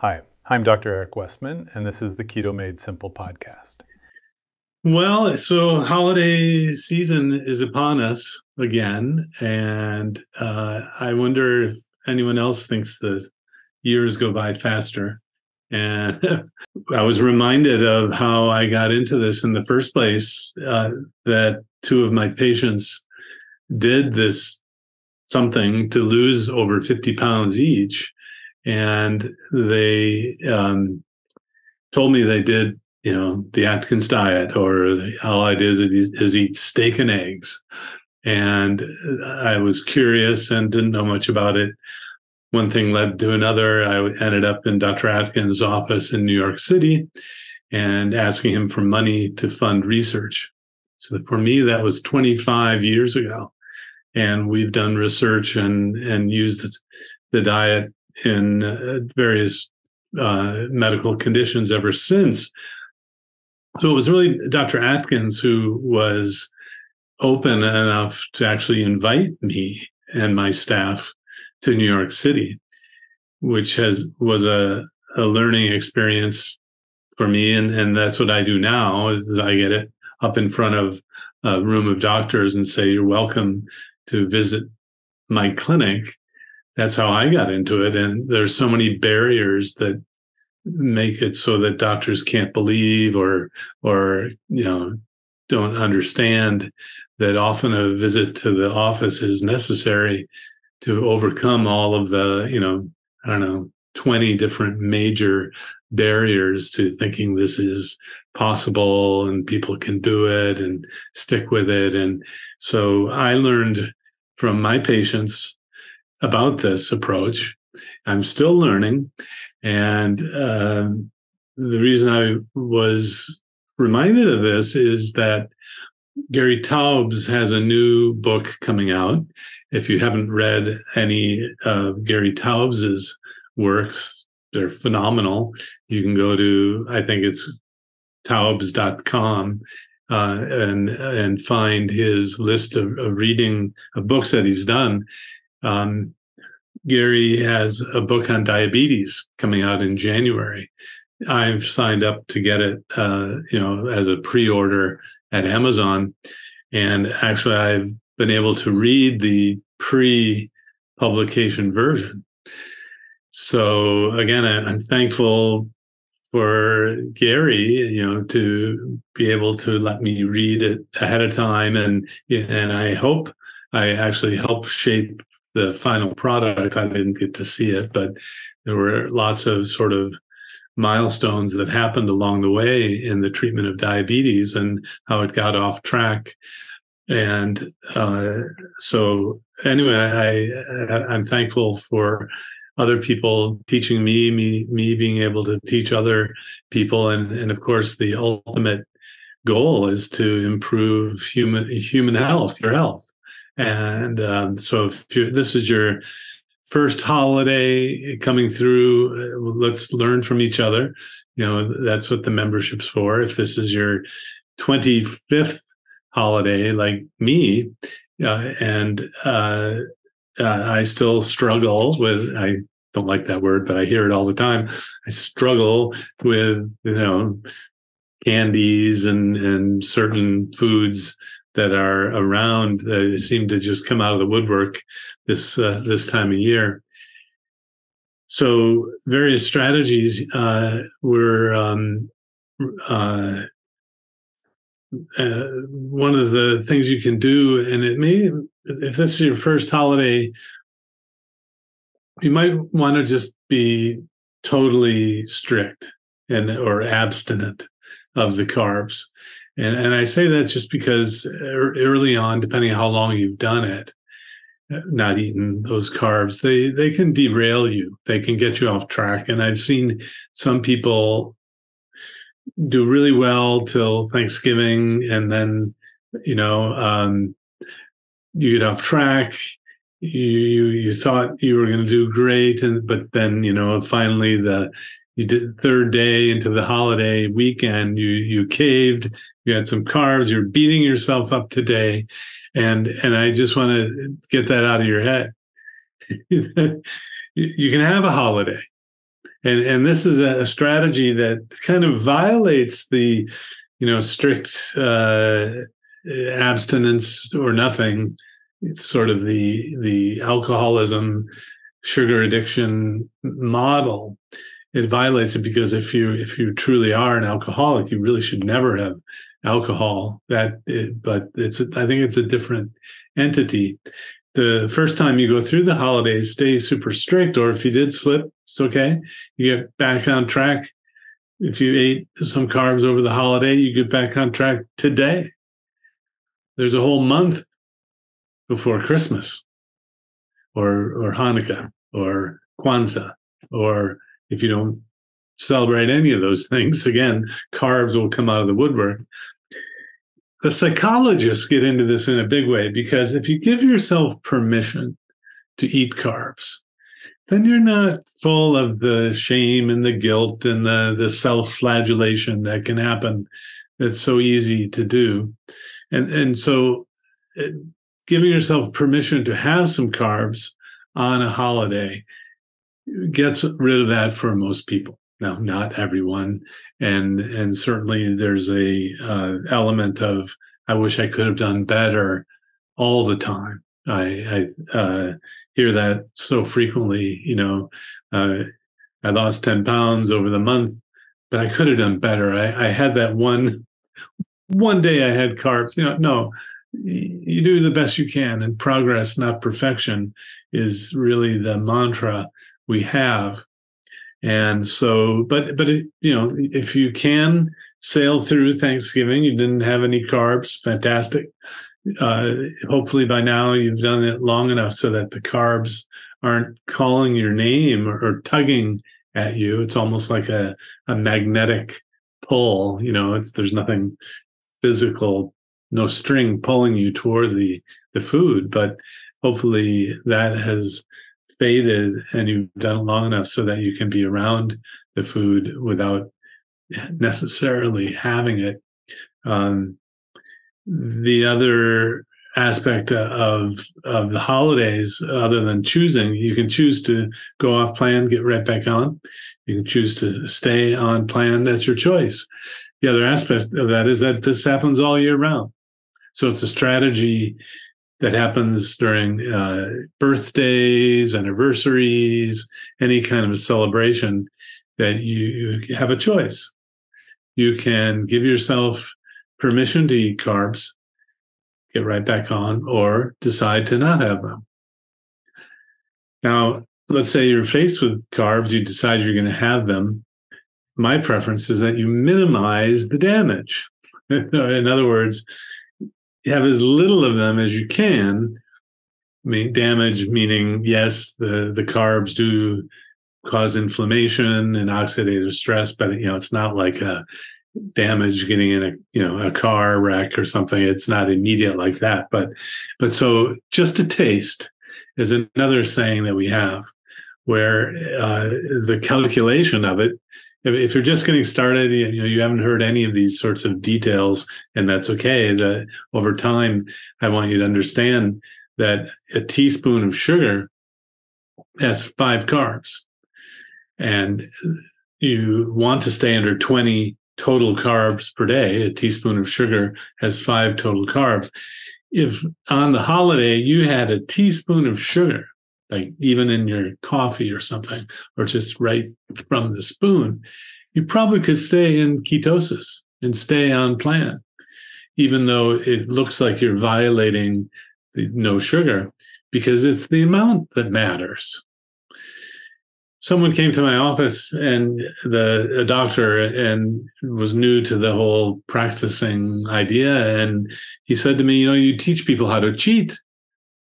Hi, I'm Dr. Eric Westman, and this is the Keto Made Simple podcast. Well, so holiday season is upon us again, and uh, I wonder if anyone else thinks that years go by faster. And I was reminded of how I got into this in the first place. Uh, that two of my patients did this something to lose over 50 pounds each. And they um, told me they did, you know, the Atkins diet, or all I did is, is eat steak and eggs. And I was curious and didn't know much about it. One thing led to another. I ended up in Dr. Atkins' office in New York City and asking him for money to fund research. So for me, that was 25 years ago and we've done research and and used the diet in uh, various uh, medical conditions ever since. So it was really Dr. Atkins who was open enough to actually invite me and my staff to New York City, which has was a, a learning experience for me. And, and that's what I do now is I get it up in front of a room of doctors and say, you're welcome to visit my clinic. That's how I got into it. And there's so many barriers that make it so that doctors can't believe or or you know don't understand that often a visit to the office is necessary to overcome all of the you know i don't know 20 different major barriers to thinking this is possible and people can do it and stick with it and so i learned from my patients about this approach. I'm still learning. And uh, the reason I was reminded of this is that Gary Taubes has a new book coming out. If you haven't read any of Gary Taubes's works, they're phenomenal. You can go to, I think it's taubes.com uh, and and find his list of, of, reading of books that he's done. Um, Gary has a book on diabetes coming out in January. I've signed up to get it, uh, you know, as a pre-order at Amazon, and actually, I've been able to read the pre-publication version. So again, I, I'm thankful for Gary, you know, to be able to let me read it ahead of time, and and I hope I actually help shape the final product. I didn't get to see it, but there were lots of sort of milestones that happened along the way in the treatment of diabetes and how it got off track. And uh, so, anyway, I, I I'm thankful for other people teaching me, me, me being able to teach other people, and and of course the ultimate goal is to improve human human health, your health. And um, so, if this is your first holiday coming through, uh, let's learn from each other. You know that's what the membership's for. If this is your twenty fifth holiday, like me, uh, and uh, uh, I still struggle with. I don't like that word, but I hear it all the time. I struggle with you know candies and and certain foods that are around. They seem to just come out of the woodwork this uh, this time of year. So various strategies uh, were um, uh, uh, one of the things you can do, and it may if this is your first holiday, you might want to just be totally strict and or abstinent of the carbs. And and I say that just because early on, depending on how long you've done it, not eating those carbs, they they can derail you. They can get you off track. And I've seen some people do really well till Thanksgiving, and then you know um, you get off track you you thought you were going to do great and but then you know finally the you did third day into the holiday weekend you you caved you had some carbs you're beating yourself up today. And and i just want to get that out of your head. You can have a holiday. And and this is a, strategy that kind of violates the you know strict uh, abstinence or nothing. It's sort of the the alcoholism sugar addiction model it violates it because if you if you truly are an alcoholic you really should never have alcohol. That it, but it's i think it's a different entity. The first time you go through the holidays stay super strict or if you did slip it's okay. You get back on track. If you ate some carbs over the holiday you get back on track today. There's a whole month before christmas or or hanukkah or kwanzaa or if you don't celebrate any of those things, again, carbs will come out of the woodwork. The psychologists get into this in a big way because if you give yourself permission to eat carbs, then you're not full of the shame and the guilt and the, the self flagellation that can happen. It's so easy to do. And, and so uh, giving yourself permission to have some carbs on a holiday gets rid of that for most people. Now, not everyone, and and certainly there's a uh, element of I wish I could have done better all the time. I, I uh, hear that so frequently. You know, uh, I lost ten pounds over the month, but I could have done better. I, I had that one one day I had carbs. You know, no, you do the best you can, and progress, not perfection, is really the mantra we have. And so, but, but, it, you know, if you can sail through Thanksgiving, you didn't have any carbs, fantastic. Uh, hopefully by now you've done it long enough so that the carbs aren't calling your name or, or tugging at you. It's almost like a, a magnetic pull, you know, it's, there's nothing physical, no string pulling you toward the, the food, but hopefully that has faded and you've done it long enough so that you can be around the food without necessarily having it. Um, the other aspect of of the holidays, other than choosing, you can choose to go off plan, get right back on. You can choose to stay on plan. That's your choice. The other aspect of that is that this happens all year round. So it's a strategy that happens during uh, birthdays, anniversaries, any kind of celebration that you, you have a choice. You can give yourself permission to eat carbs, get right back on, or decide to not have them. Now, let's say you're faced with carbs, you decide you're going to have them. My preference is that you minimize the damage. In other words, have as little of them as you can. I mean, damage meaning yes, the the carbs do cause inflammation and oxidative stress, but you know it's not like a damage getting in a you know a car wreck or something. It's not immediate like that, but but so just a taste is another saying that we have where uh, the calculation of it if, you're just getting started, you know, you haven't heard any of these sorts of details, and that's okay. That over time, I want you to understand that a teaspoon of sugar has five carbs, and you want to stay under 20 total carbs per day. A teaspoon of sugar has five total carbs. If on the holiday you had a teaspoon of sugar, like even in your coffee or something, or just right from the spoon, you probably could stay in ketosis and stay on plan, even though it looks like you're violating the no sugar, because it's the amount that matters. Someone came to my office and the a doctor and was new to the whole practicing idea. And he said to me, you know, you teach people how to cheat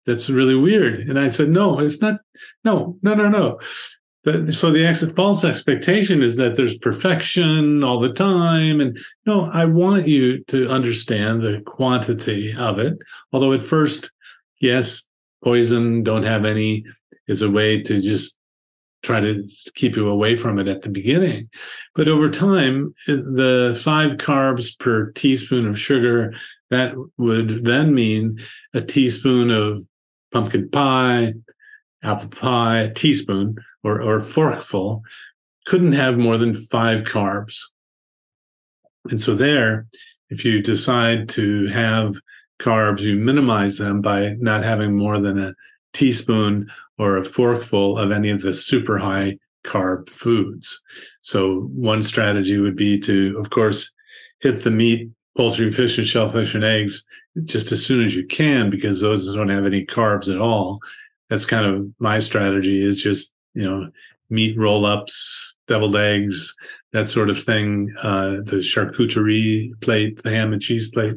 that's really weird. And I said, no, it's not. No, no, no, no. so the false expectation is that there's perfection all the time. And no, I want you to understand the quantity of it. Although at first, yes, poison, don't have any is a way to just try to keep you away from it at the beginning. But over time, the five carbs per teaspoon of sugar, that would then mean a teaspoon of pumpkin pie, apple pie, a teaspoon or, or forkful, couldn't have more than five carbs. And so, there, if you decide to have carbs, you minimize them by not having more than a teaspoon or a forkful of any of the super high carb foods. So, one strategy would be to, of course, hit the meat, poultry, fish, and shellfish and eggs just as soon as you can because those don't have any carbs at all. That's kind of my strategy is just, you know, meat roll ups, deviled eggs, that sort of thing. Uh, the charcuterie plate, the ham and cheese plate,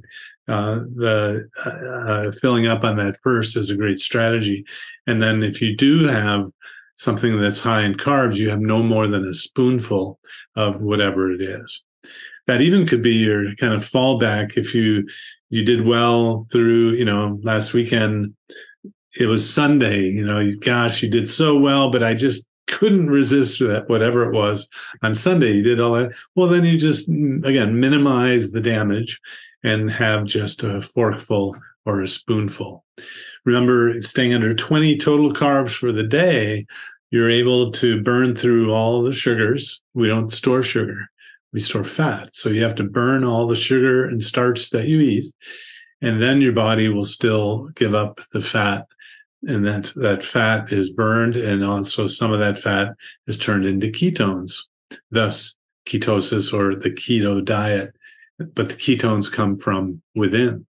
uh, the uh, uh, filling up on that first is a great strategy. And then if you do have something that's high in carbs, you have no more than a spoonful of whatever it is. That even could be your kind of fallback if you you did well through, you know, last weekend. It was Sunday, you know, gosh, you did so well, but I just couldn't resist that, whatever it was. On Sunday, you did all that. Well, then you just, mm, again, minimize the damage and have just a forkful or a spoonful. Remember, staying under 20 total carbs for the day, you're able to burn through all the sugars. We don't store sugar, we store fat. So you have to burn all the sugar and starch that you eat. And then your body will still give up the fat and that that fat is burned and also some of that fat is turned into ketones thus ketosis or the keto diet but the ketones come from within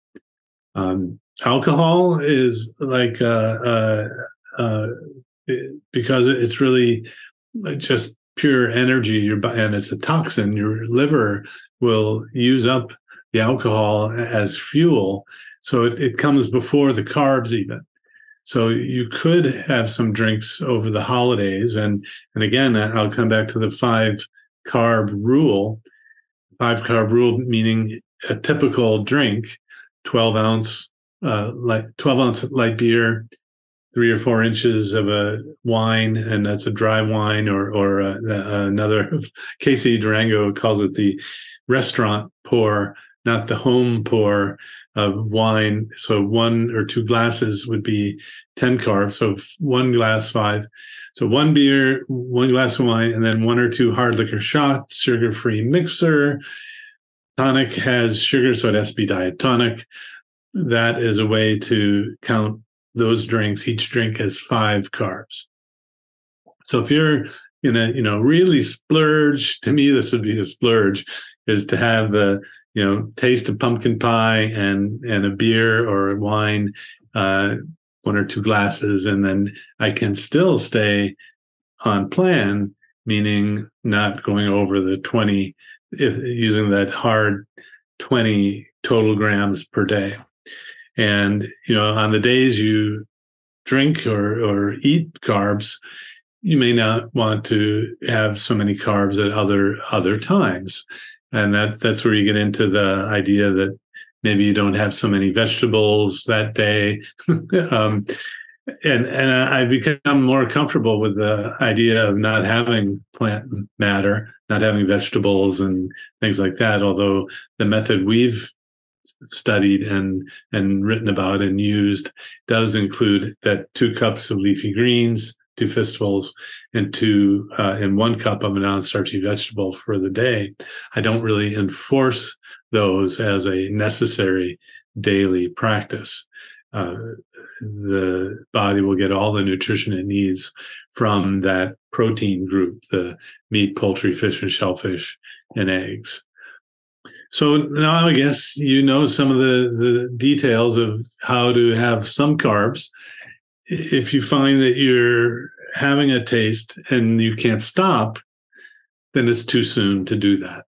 um, alcohol is like uh, uh, uh, because it's really just pure energy your and it's a toxin your liver will use up the alcohol as fuel so it, it comes before the carbs even so you could have some drinks over the holidays, and and again, I'll come back to the five carb rule. Five carb rule meaning a typical drink, twelve ounce uh, like twelve ounce light beer, three or four inches of a wine, and that's a dry wine, or or uh, another. Casey Durango calls it the restaurant pour, not the home pour of wine. So one or two glasses would be 10 carbs. So one glass, five. So one beer, one glass of wine, and then one or two hard liquor shots, sugar free mixer. Tonic has sugar, so it has to be diet tonic. That is a way to count those drinks. Each drink has five carbs. So if you're in a, you know, really splurge, to me, this would be a splurge, is to have a, you know taste of pumpkin pie and and a beer or a wine uh, one or two glasses and then i can still stay on plan meaning not going over the 20 if, using that hard 20 total grams per day and you know on the days you drink or or eat carbs you may not want to have so many carbs at other other times and that that's where you get into the idea that maybe you don't have so many vegetables that day um, and and I become more comfortable with the idea of not having plant matter, not having vegetables and things like that. Although the method we've studied and and written about and used does include that two cups of leafy greens, two fistfuls and two uh, and one cup of a non-starchy vegetable for the day. I don't really enforce those as a necessary daily practice. Uh, the body will get all the nutrition it needs from that protein group the meat poultry fish and shellfish and eggs so now i guess you know some of the, the details of how to have some carbs if you find that you're having a taste and you can't stop, then it's too soon to do that.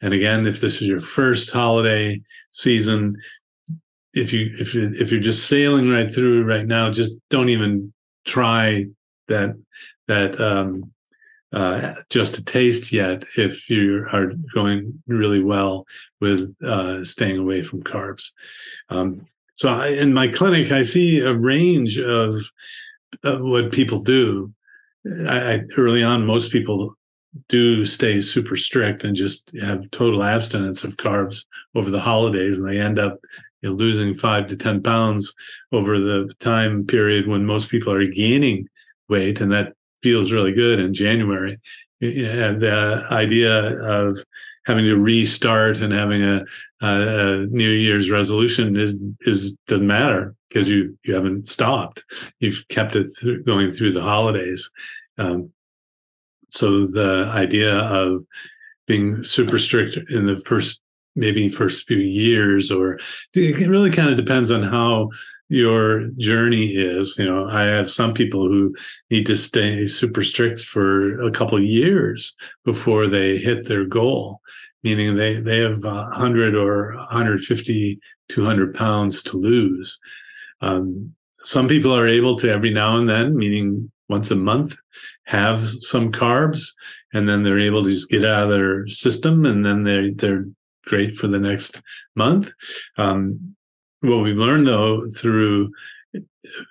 And again, if this is your first holiday season, if you if you if you're just sailing right through right now, just don't even try that that um, uh, just a taste yet. If you are going really well with uh, staying away from carbs, um, so I, in my clinic, I see a range of, of what people do. I, I, early on, most people do stay super strict and just have total abstinence of carbs over the holidays, and they end up you know, losing five to ten pounds over the time period when most people are gaining weight, and that feels really good in January and the idea of having to restart and having a, a, New Year's resolution is is doesn't matter because you you haven't stopped. You've kept it th- going through the holidays. Um, so the idea of being super strict in the first maybe first few years or it really kind of depends on how your journey is you know i have some people who need to stay super strict for a couple years before they hit their goal meaning they they have 100 or 150 200 pounds to lose. Um, some people are able to every now and then meaning once a month have some carbs and then they're able to just get out of their system and then they're they're great for the next month. Um, what we've learned though through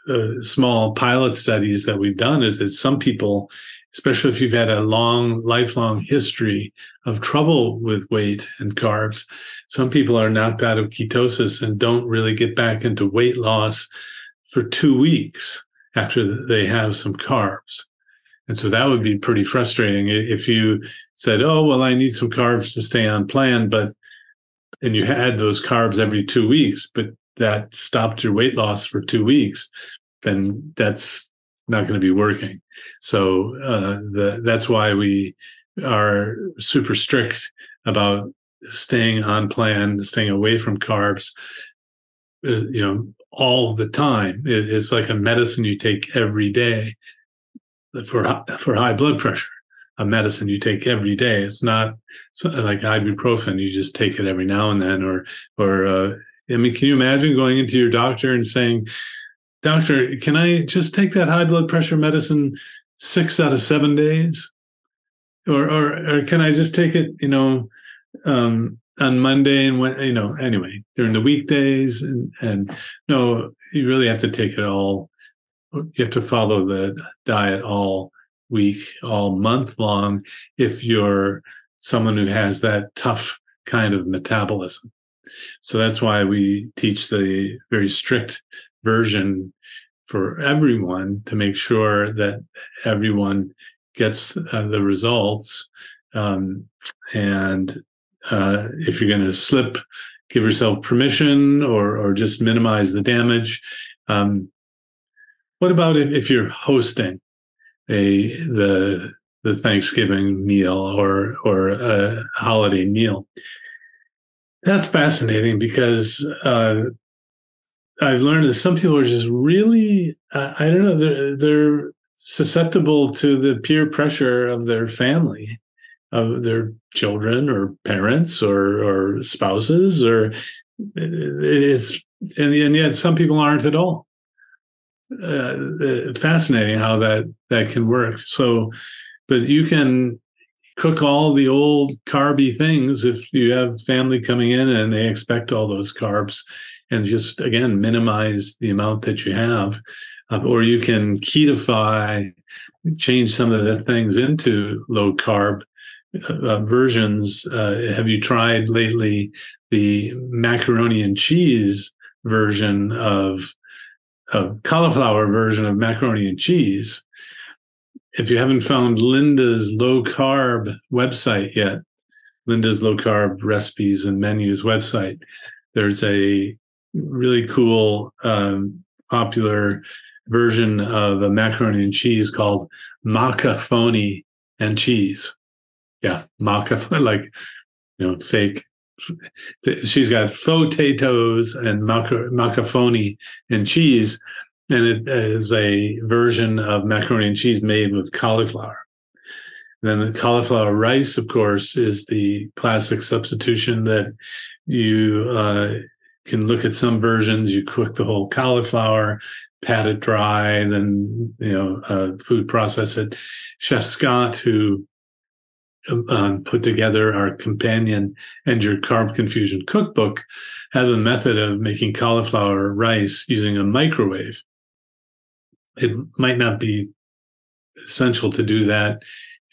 uh, small pilot studies that we've done is that some people especially if you've had a long lifelong history of trouble with weight and carbs some people are knocked out of ketosis and don't really get back into weight loss for two weeks after they have some carbs. And so that would be pretty frustrating if you said oh well i need some carbs to stay on plan but and you had those carbs every two weeks but that stopped your weight loss for two weeks, then that's not going to be working. So uh, the, that's why we are super strict about staying on plan, staying away from carbs. Uh, you know, all the time. It, it's like a medicine you take every day for for high blood pressure. A medicine you take every day. It's not like ibuprofen. You just take it every now and then, or or uh, I mean, can you imagine going into your doctor and saying, Doctor, can I just take that high blood pressure medicine six out of seven days? Or or, or can I just take it, you know, um, on Monday and when you know, anyway, during the weekdays and and no, you really have to take it all. You have to follow the diet all week, all month long if you're someone who has that tough kind of metabolism. So that's why we teach the very strict version for everyone to make sure that everyone gets uh, the results. Um, and uh, if you're going to slip, give yourself permission or or just minimize the damage. Um, what about if you're hosting a the the Thanksgiving meal or or a holiday meal? That's fascinating because uh, I've learned that some people are just really, uh, I don't know, they're, they're susceptible to the peer pressure of their family, of their children or parents or, or spouses, or it's, and, and yet some people aren't at all. Uh, fascinating how that that can work. So, but you can cook all the old carby things if you have family coming in and they expect all those carbs and just again minimize the amount that you have. Uh, or you can ketify change some of the things into low carb uh, versions. Uh, have you tried lately the macaroni and cheese version of, of cauliflower version of macaroni and cheese if you haven't found Linda's low carb website yet, Linda's low carb recipes and menus website, there's a really cool, um, popular version of a macaroni and cheese called macaphony and cheese. Yeah, maca like you know fake. She's got potatoes and maca, macaphony and cheese, and it is a version of macaroni and cheese made with cauliflower. And then the cauliflower rice, of course, is the classic substitution that you uh, can look at some versions. You cook the whole cauliflower, pat it dry, then you know uh, food process it. Chef Scott, who um, put together our companion End Your Carb Confusion cookbook, has a method of making cauliflower rice using a microwave it might not be essential to do that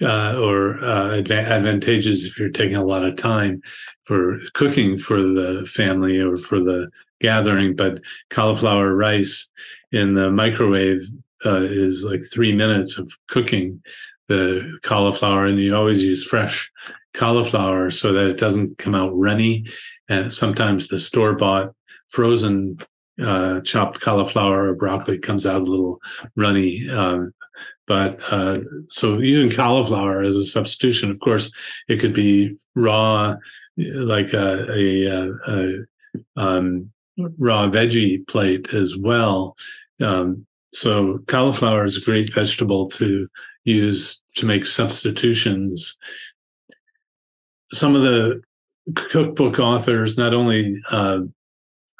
uh, or uh, advantageous if you're taking a lot of time for cooking for the family or for the gathering. But cauliflower rice in the microwave uh, is like three minutes of cooking the cauliflower, and you always use fresh cauliflower so that it doesn't come out runny. And sometimes the store bought frozen uh, chopped cauliflower or broccoli comes out a little runny. Um, but uh, so using cauliflower as a substitution, of course, it could be raw, like a, a, a um, raw veggie plate as well. Um, so cauliflower is a great vegetable to use to make substitutions. Some of the cookbook authors, not only uh,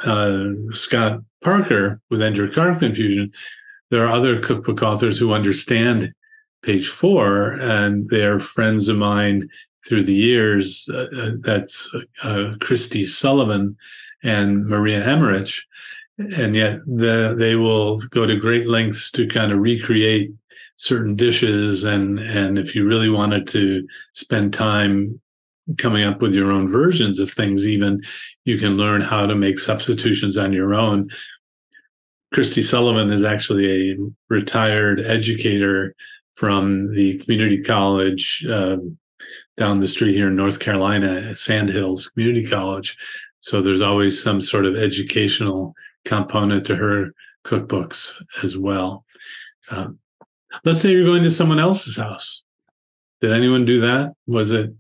uh, Scott Parker with End Your Carb Confusion, there are other cookbook authors who understand page four, and they're friends of mine through the years. Uh, uh that's uh, Kristie Sullivan and Maria Emmerich. And yet the, they will go to great lengths to kind of recreate certain dishes. And, and if you really wanted to spend time coming up with your own versions of things, even you can learn how to make substitutions on your own. Kristie Sullivan is actually a retired educator from the community college uh, down the street here in North Carolina, Sandhills Community College. So there's always some sort of educational component to her cookbooks as well. Um, let's say you're going to someone else's house. Did anyone do that? Was it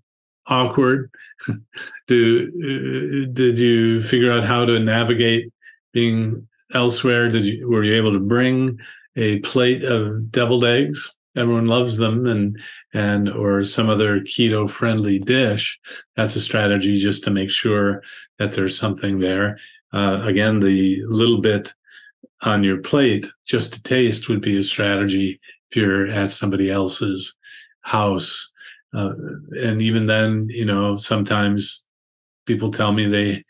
awkward? do uh, did you figure out how to navigate being elsewhere? Did you were you able to bring a plate of deviled eggs? Everyone loves them, and and or some other keto friendly dish. That's a strategy just to make sure that there's something there. Uh, again, the little bit on your plate just to taste would be a strategy if you're at somebody else's house. Uh, and even then, you know, sometimes people tell me they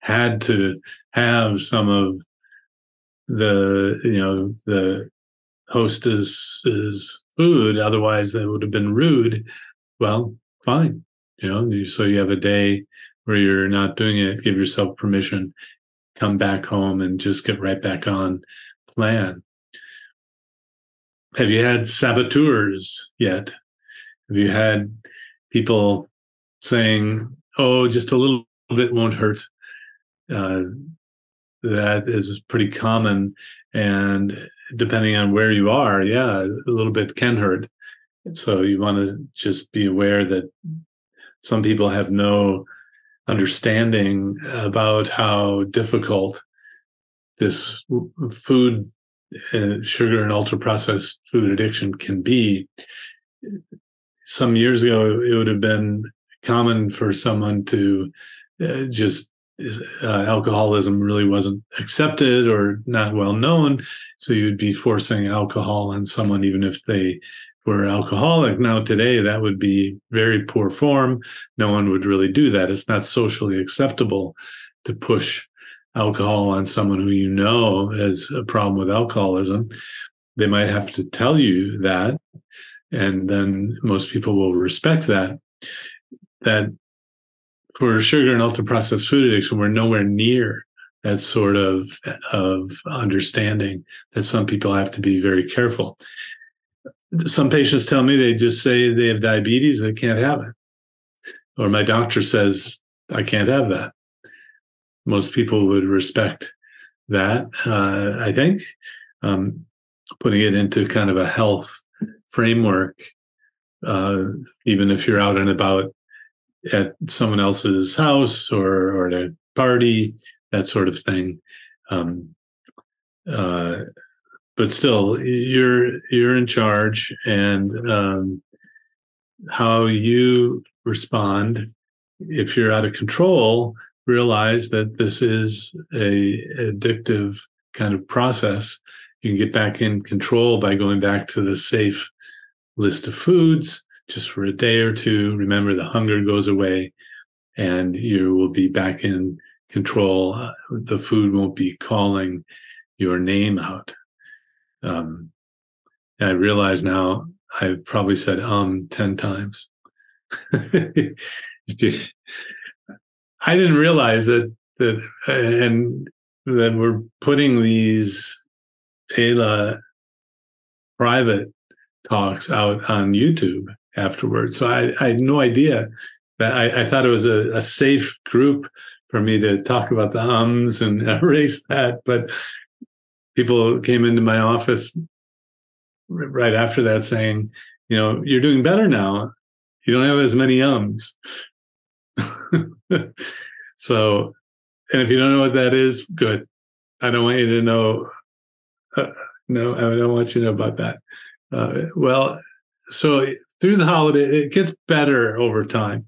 had to have some of the, you know, the hostess's food. Otherwise, that would have been rude. Well, fine. You know, so you have a day where you're not doing it. Give yourself permission. Come back home and just get right back on plan. Have you had saboteurs yet? Have you had people saying, "Oh, just a little bit won't hurt"? Uh, that is pretty common, and depending on where you are, yeah, a little bit can hurt. So you want to just be aware that some people have no understanding about how difficult this food, uh, sugar, and ultra processed food addiction can be some years ago, it would have been common for someone to uh, just uh, alcoholism really wasn't accepted or not well known. So you'd be forcing alcohol on someone, even if they were alcoholic. Now, today, that would be very poor form. No one would really do that. It's not socially acceptable to push alcohol on someone who you know has a problem with alcoholism. They might have to tell you that and then most people will respect that that for sugar and ultra processed food addiction we're nowhere near that sort of of understanding that some people have to be very careful. Some patients tell me they just say they have diabetes they can't have it. Or my doctor says i can't have that. Most people would respect that uh, i think um, putting it into kind of a health framework, uh, even if you're out and about at someone else's house or, or at a party, that sort of thing. Um, uh, but still, you're you're in charge, and um, how you respond if you're out of control realize that this is a addictive kind of process you can get back in control by going back to the safe list of foods just for a day or two. Remember, the hunger goes away and you will be back in control. The food won't be calling your name out. Um, I realize now I've probably said um 10 times. I didn't realize that that and that we're putting these AYLA private talks out on YouTube afterwards. So I, I had no idea that I, I thought it was a, a, safe group for me to talk about the ums and erase that. But people came into my office right after that saying, you know, you're doing better now. You don't have as many ums. so, and if you don't know what that is, good. I don't want you to know. Uh, no, I don't want you to know about that. Uh, well, so through the holiday, it gets better over time.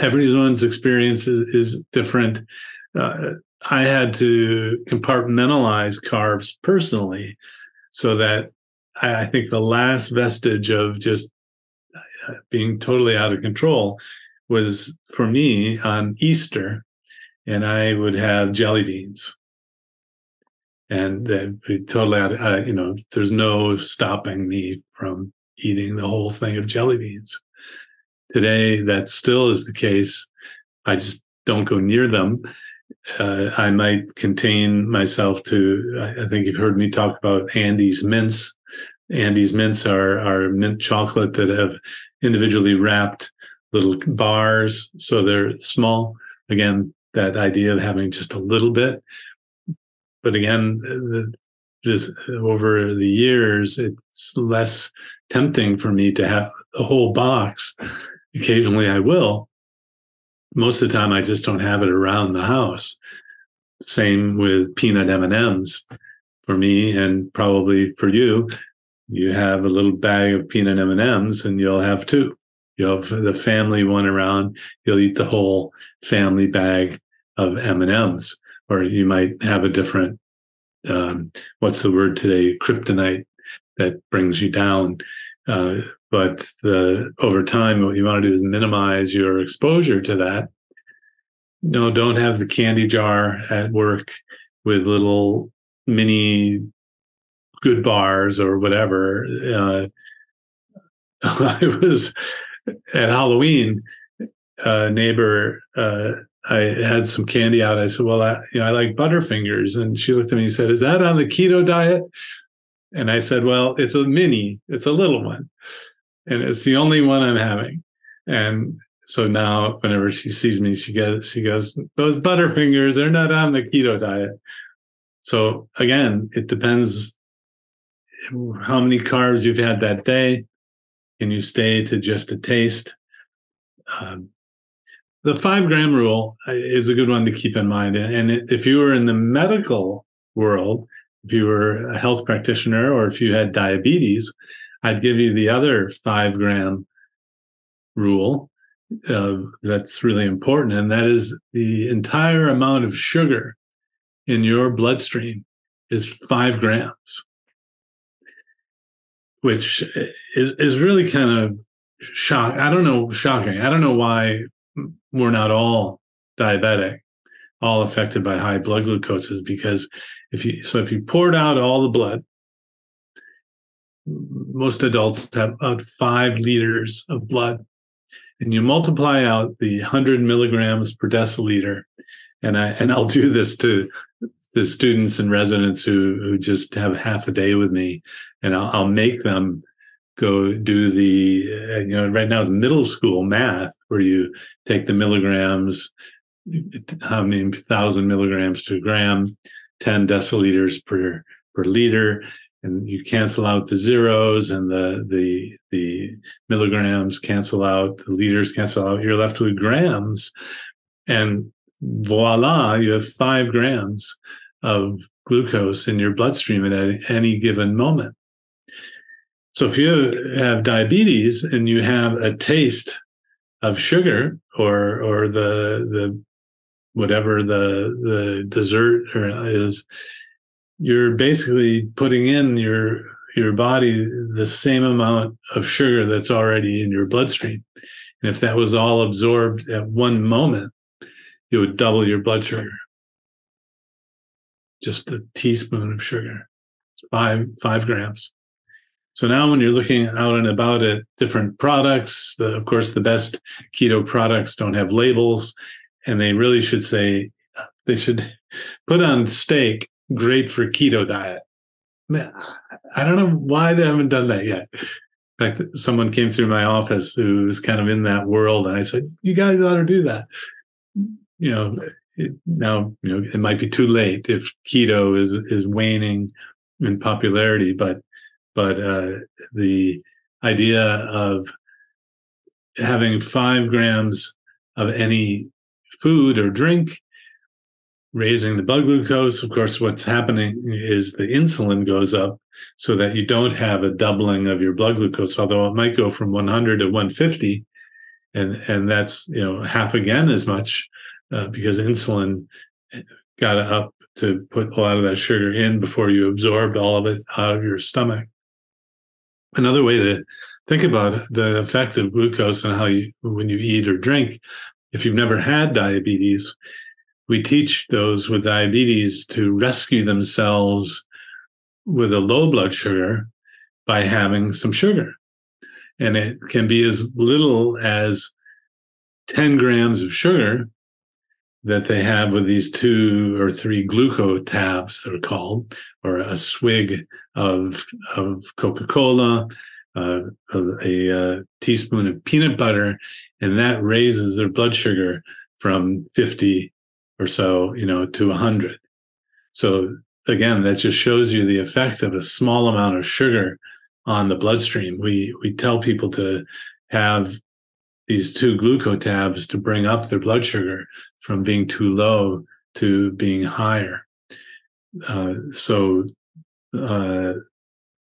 Everyone's experience is, is different. Uh, I had to compartmentalize carbs personally so that I, I think the last vestige of just uh, being totally out of control was for me on Easter, and I would have jelly beans and that be totally out. Uh, you know, there's no stopping me from eating the whole thing of jelly beans. Today, that still is the case. I just don't go near them. Uh, I might contain myself to. I, think you've heard me talk about Andes mints. Andes mints are are mint chocolate that have individually wrapped little bars, so they're small. Again, that idea of having just a little bit but again, uh, the, this uh, over the years, it's less tempting for me to have the whole box. Occasionally, I will. Most of the time, I just don't have it around the house. Same with peanut M and M's. For me, and probably for you, you have a little bag of peanut M and M's, and you'll have two. You'll have the family one around. You'll eat the whole family bag of M and M's or you might have a different um, what's the word today kryptonite that brings you down. Uh, but the over time what you want to do is minimize your exposure to that. No don't have the candy jar at work with little mini good bars or whatever. Uh, i was at halloween a neighbor uh, I had some candy out. I said, "Well, I, you know, I like Butterfingers," and she looked at me and said, "Is that on the keto diet?" And I said, "Well, it's a mini. It's a little one, and it's the only one I'm having." And so now, whenever she sees me, she gets she goes, "Those Butterfingers, they're not on the keto diet." So again, it depends how many carbs you've had that day. Can you stay to just a taste? Um, the five gram rule uh, is a good one to keep in mind. And if you were in the medical world, if you were a health practitioner or if you had diabetes, I'd give you the other five gram rule uh, that's really important. And that is the entire amount of sugar in your bloodstream is five grams, which is, is really kind of shock. I don't know, shocking. I don't know why we're not all diabetic, all affected by high blood glucoses because if you so if you poured out all the blood, most adults have about five liters of blood, and you multiply out the hundred milligrams per deciliter, and I and I'll do this to the students and residents who who just have half a day with me, and I'll, I'll make them go do the uh, you know right now it's middle school math where you take the milligrams how many thousand milligrams to gram 10 deciliters per per liter and you cancel out the zeros and the the the milligrams cancel out the liters cancel out you're left with grams. And voila you have five grams of glucose in your bloodstream at any given moment so if you have diabetes and you have a taste of sugar or or the the whatever the the dessert is, you're basically putting in your your body the same amount of sugar that's already in your bloodstream. And if that was all absorbed at one moment, it would double your blood sugar. Just a teaspoon of sugar. Five five grams. So now when you're looking out and about at different products, the, of course, the best keto products don't have labels and they really should say, they should put on steak, great for keto diet. I don't know why they haven't done that yet. In fact, someone came through my office who was kind of in that world, and I said, "You guys ought to do that." You know, it, now you know it might be too late if keto is is waning in popularity, but but uh, the idea of having five grams of any food or drink raising the blood glucose of course what's happening is the insulin goes up so that you don't have a doubling of your blood glucose although it might go from 100 to 150 and and that's you know half again as much uh, because insulin got up to put a lot of that sugar in before you absorbed all of it out of your stomach another way to think about the effect of glucose and how you when you eat or drink if you've never had diabetes we teach those with diabetes to rescue themselves with a low blood sugar by having some sugar. And it can be as little as 10 grams of sugar that they have with these two or three gluco tabs they're called or a swig of of coca-cola uh, a, a, teaspoon of peanut butter, and that raises their blood sugar from 50 or so, you know, to 100. So again, that just shows you the effect of a small amount of sugar on the bloodstream. We we tell people to have these two glucotabs to bring up their blood sugar from being too low to being higher. Uh, so uh,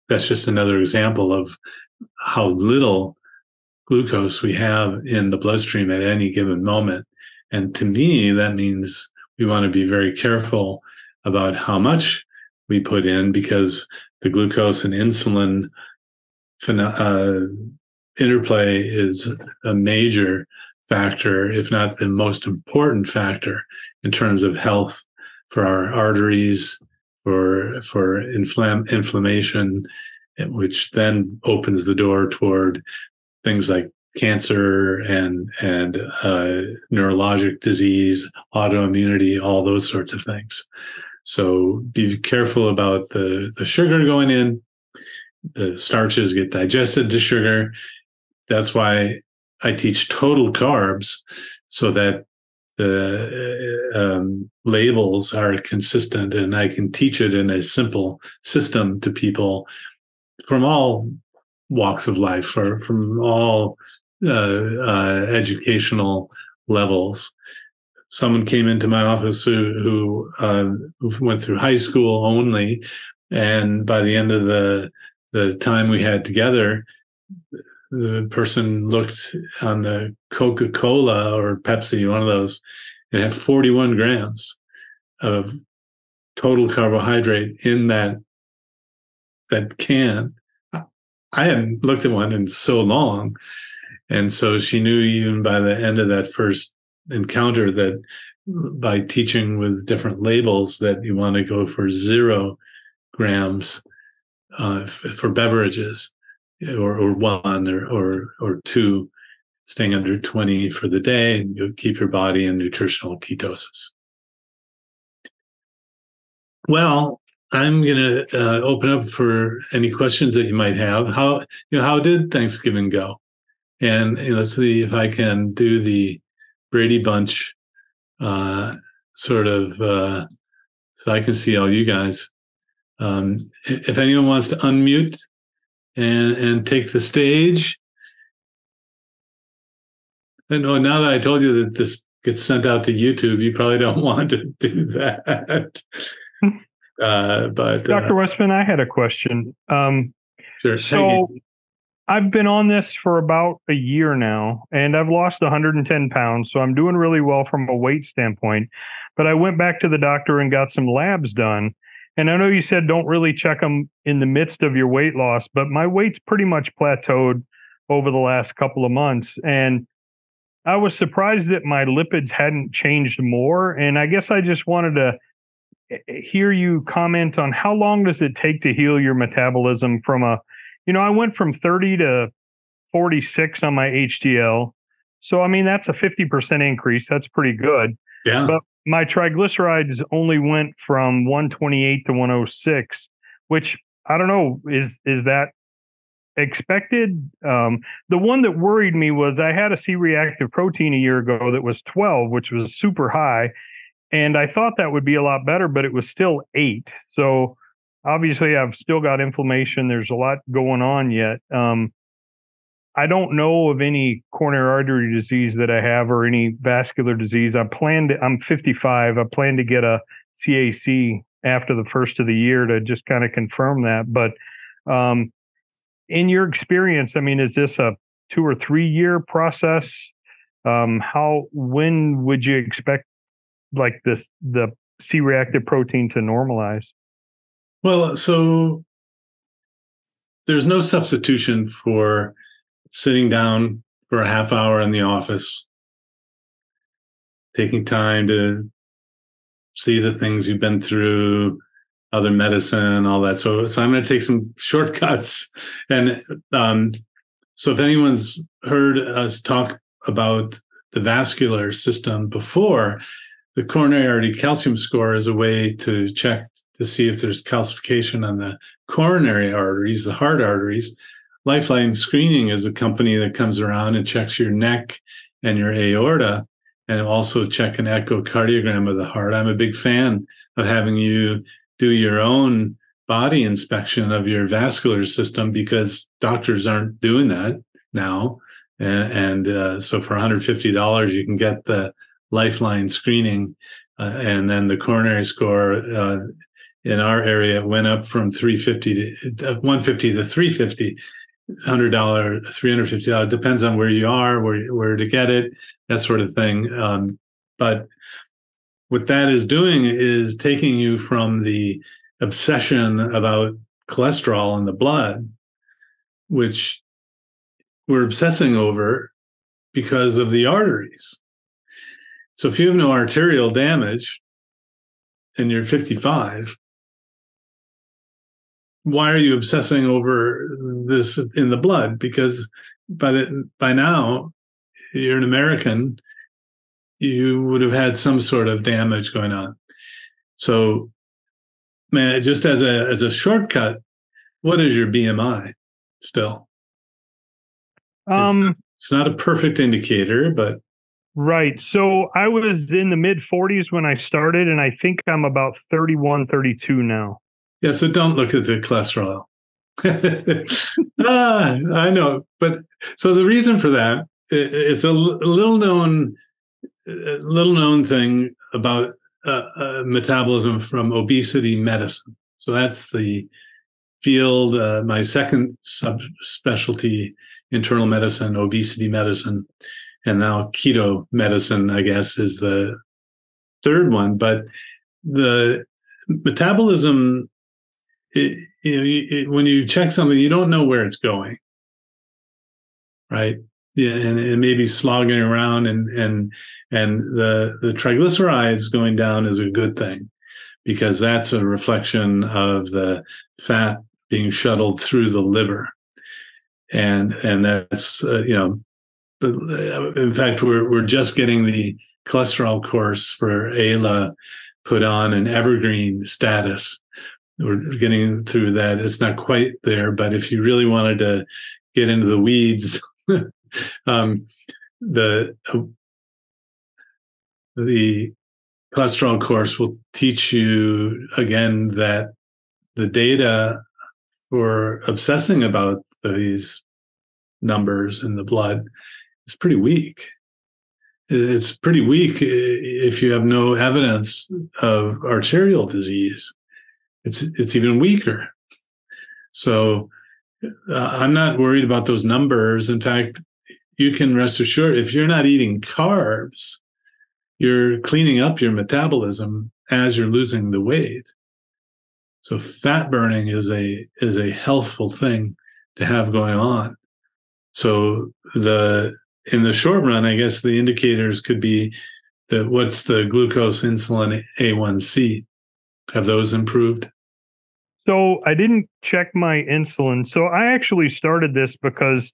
that's just another example of how little glucose we have in the bloodstream at any given moment. And to me, that means we want to be very careful about how much we put in because the glucose and insulin uh, interplay is a major factor, if not the most important factor, in terms of health for our arteries, for for inflam- inflammation, which then opens the door toward things like cancer and and uh, neurologic disease, autoimmunity, all those sorts of things. So be careful about the the sugar going in. The starches get digested to sugar. That's why I teach total carbs, so that the um, labels are consistent and I can teach it in a simple system to people from all walks of life or from all uh, uh, educational levels. Someone came into my office who who, uh, went through high school only, and by the end of the the time we had together, the person looked on the Coca Cola or Pepsi, one of those, and had 41 grams of total carbohydrate in that that can. I hadn't looked at one in so long. And so she knew even by the end of that first encounter that by teaching with different labels that you want to go for zero grams uh, f- for beverages or, or one or, or, or two, staying under 20 for the day, and you keep your body in nutritional ketosis. Well, I'm going to uh, open up for any questions that you might have. How you know how did Thanksgiving go? And let's see if I can do the Brady Bunch uh, sort of uh, so I can see all you guys. Um, if anyone wants to unmute and and take the stage. And oh, now that I told you that this gets sent out to YouTube, you probably don't want to do that. Uh, but Dr. Uh, Westman, I had a question. Um, sure. So I've been on this for about a year now, and I've lost 110 pounds. So I'm doing really well from a weight standpoint. But I went back to the doctor and got some labs done. And I know you said don't really check them in the midst of your weight loss, but my weight's pretty much plateaued over the last couple of months. And I was surprised that my lipids hadn't changed more. And I guess I just wanted to eh, eh, hear you comment on how long does it take to heal your metabolism from a you know i went from 30 to 46 on my hdl so i mean that's a 50% increase that's pretty good yeah but my triglycerides only went from 128 to 106 which I don't know. Is is that expected? Um, the one that worried me was I had a C-reactive protein a year ago that was 12, which was super high, and I thought that would be a lot better, but it was still eight. So obviously, I've still got inflammation. There's a lot going on yet. Um, I don't know of any coronary artery disease that I have or any vascular disease. I plan to, I'm 55. I plan to get a CAC after the first of the year to just kind of confirm that. But um, in your experience, I mean, is this a two or three year process? Um, how, when would you expect like this, the C reactive protein to normalize? Well, so there's no substitution for sitting down for a half hour in the office, taking time to see the things you've been through, other medicine, all that. So, so I'm going to take some shortcuts. And um, so, if anyone's heard us talk about the vascular system before, the coronary artery calcium score is a way to check to see if there's calcification on the coronary arteries, the heart arteries, Lifeline Screening is a company that comes around and checks your neck and your aorta and also check an echocardiogram of the heart. I'm a big fan of having you do your own body inspection of your vascular system because doctors aren't doing that now. And, uh, so for $150, you can get the Lifeline screening. Uh, and then the coronary score uh, in our area went up from 350 to uh, 150 to 350 hundred dollar, three hundred fifty dollars depends on where you are, where where to get it, that sort of thing. Um, but what that is doing is taking you from the obsession about cholesterol in the blood, which we're obsessing over because of the arteries. So if you have no arterial damage and you're 55, why are you obsessing over this in the blood? Because by the, by now, you're an American. You would have had some sort of damage going on. So, man, just as a as a shortcut, what is your BMI still? Um, it's, it's not a perfect indicator, but Right. So I was in the mid 40s when I started, and I think I'm about 31, 32 now. Yeah, so don't look at the cholesterol. ah, I know, but so the reason for that it's a little known, little known thing about uh, uh, metabolism from obesity medicine. So that's the field. Uh, my second subspecialty, internal medicine, obesity medicine, and now keto medicine. I guess is the third one, but the metabolism it, you know, it, when you check something, you don't know where it's going, right? Yeah, and it may be slogging around, and and and the the triglycerides going down is a good thing because that's a reflection of the fat being shuttled through the liver, and and that's uh, you know, uh, in fact, we're we're just getting the cholesterol course for AYLA put on an evergreen status we're getting through that. It's not quite there, but if you really wanted to get into the weeds, um, the uh, the cholesterol course will teach you again that the data for obsessing about these numbers in the blood is pretty weak. It's pretty weak if you have no evidence of arterial disease it's it's even weaker. So uh, I'm not worried about those numbers. In fact, you can rest assured if you're not eating carbs, you're cleaning up your metabolism as you're losing the weight. So fat burning is a is a healthful thing to have going on. So the in the short run, I guess the indicators could be that what's the glucose insulin A1C? Have those improved? So I didn't check my insulin. So I actually started this because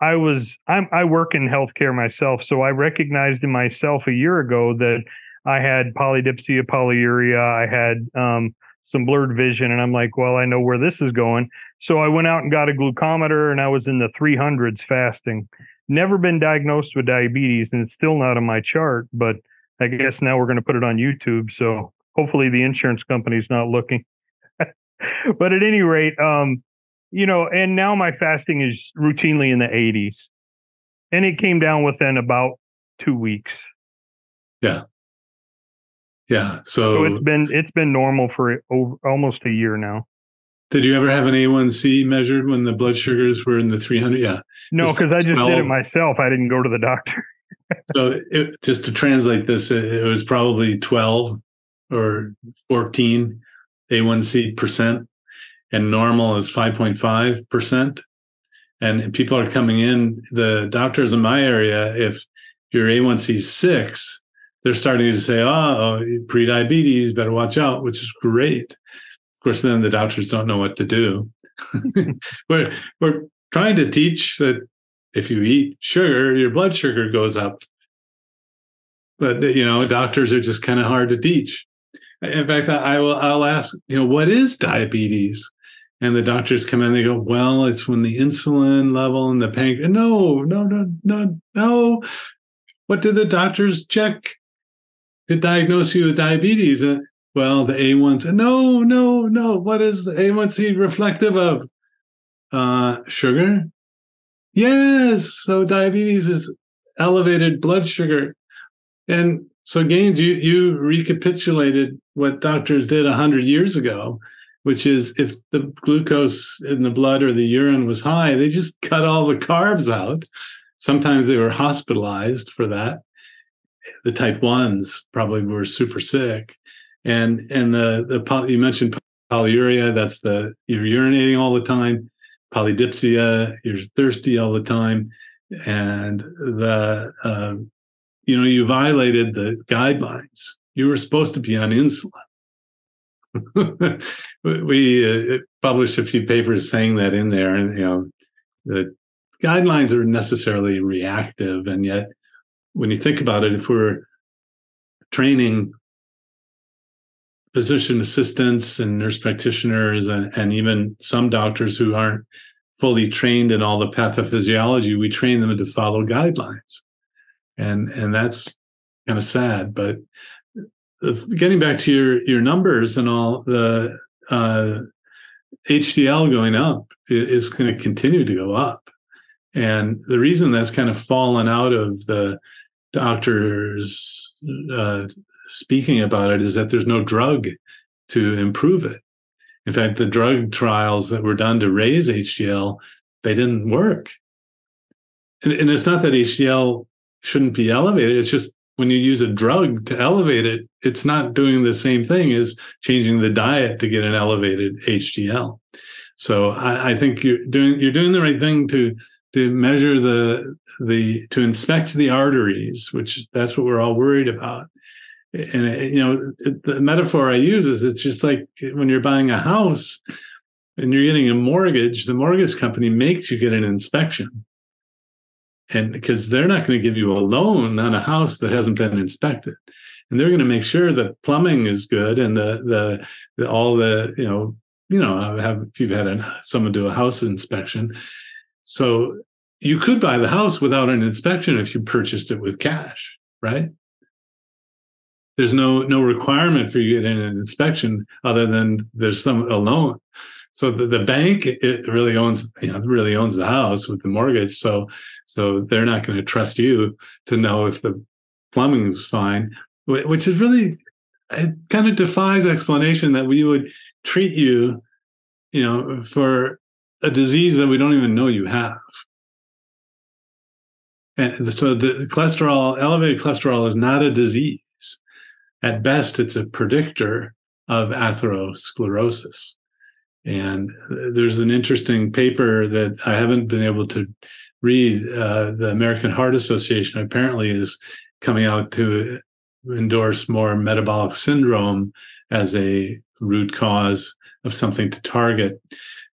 I was I'm I work in healthcare myself, so I recognized in myself a year ago that I had polydipsia, polyuria, I had um, some blurred vision. And I'm like, well, I know where this is going. So I went out and got a glucometer and I was in the 300s fasting. Never been diagnosed with diabetes and it's still not on my chart, but I guess now we're going to put it on YouTube. So hopefully the insurance company's not looking. but at any rate, um, you know, and now my fasting is routinely in the 80s. And it came down within about two weeks. Yeah. Yeah. So, So, it's been it's been normal for over, almost a year now. did you ever have an A1C measured when the blood sugars were in the 300? Yeah. No, because I just did it myself. I didn't go to the doctor. So it, just to translate this, it, it was probably 12 or 14 A1C percent, and normal is 5.5 percent. And people are coming in. The doctors in my area, if your A1C is six, they're starting to say, "Oh, pre-diabetes, better watch out," which is great. Of course, then the doctors don't know what to do. we're we're trying to teach that if you eat sugar, your blood sugar goes up. But you know, doctors are just kind of hard to teach. In fact, I will I'll ask, you know, what is diabetes? And the doctors come in, they go, Well, it's when the insulin level in the pancreas. No, no, no, no, no. What did the doctors check to diagnose you with diabetes? And well, the A1C. No, no, no. What is the A1C reflective of? Uh, sugar? Yes. So diabetes is elevated blood sugar. And so Gaines, you you recapitulated what doctors did hundred years ago, which is if the glucose in the blood or the urine was high, they just cut all the carbs out. Sometimes they were hospitalized for that. The type ones probably were super sick, and and the the poly, you mentioned polyuria. That's the you're urinating all the time. Polydipsia, you're thirsty all the time, and the uh, you know you violated the guidelines. You were supposed to be on insulin. we uh, published a few papers saying that in there, and you know the guidelines are necessarily reactive, and yet when you think about it, if we're training physician assistants and nurse practitioners and, and even some doctors who aren't fully trained in all the pathophysiology, we train them to follow guidelines. And and that's kind of sad. But getting back to your your numbers and all the uh, HDL going up is going to continue to go up. And the reason that's kind of fallen out of the doctors uh, speaking about it is that there's no drug to improve it. In fact, the drug trials that were done to raise HDL, they didn't work. And, and it's not that HDL shouldn't be elevated. It's just when you use a drug to elevate it, it's not doing the same thing as changing the diet to get an elevated HDL. So I, I think you're doing you're doing the right thing to to measure the the to inspect the arteries, which that's what we're all worried about. And you know, the metaphor I use is it's just like when you're buying a house and you're getting a mortgage, the mortgage company makes you get an inspection. And because they're not going to give you a loan on a house that hasn't been inspected. And they're going to make sure the plumbing is good and the the, the all the, you know, you know, uh, have if you've had someone do a house inspection. So you could buy the house without an inspection if you purchased it with cash, right? There's no no requirement for you to get an inspection other than there's some a loan. So the, the bank it really owns you know really owns the house with the mortgage. So so they're not going to trust you to know if the plumbing is fine, which is really it kind of defies explanation that we would treat you, you know, for a disease that we don't even know you have. And so the cholesterol, elevated cholesterol is not a disease. At best, it's a predictor of atherosclerosis. And there's an interesting paper that I haven't been able to read. Uh, the American Heart Association apparently is coming out to endorse more metabolic syndrome as a root cause of something to target.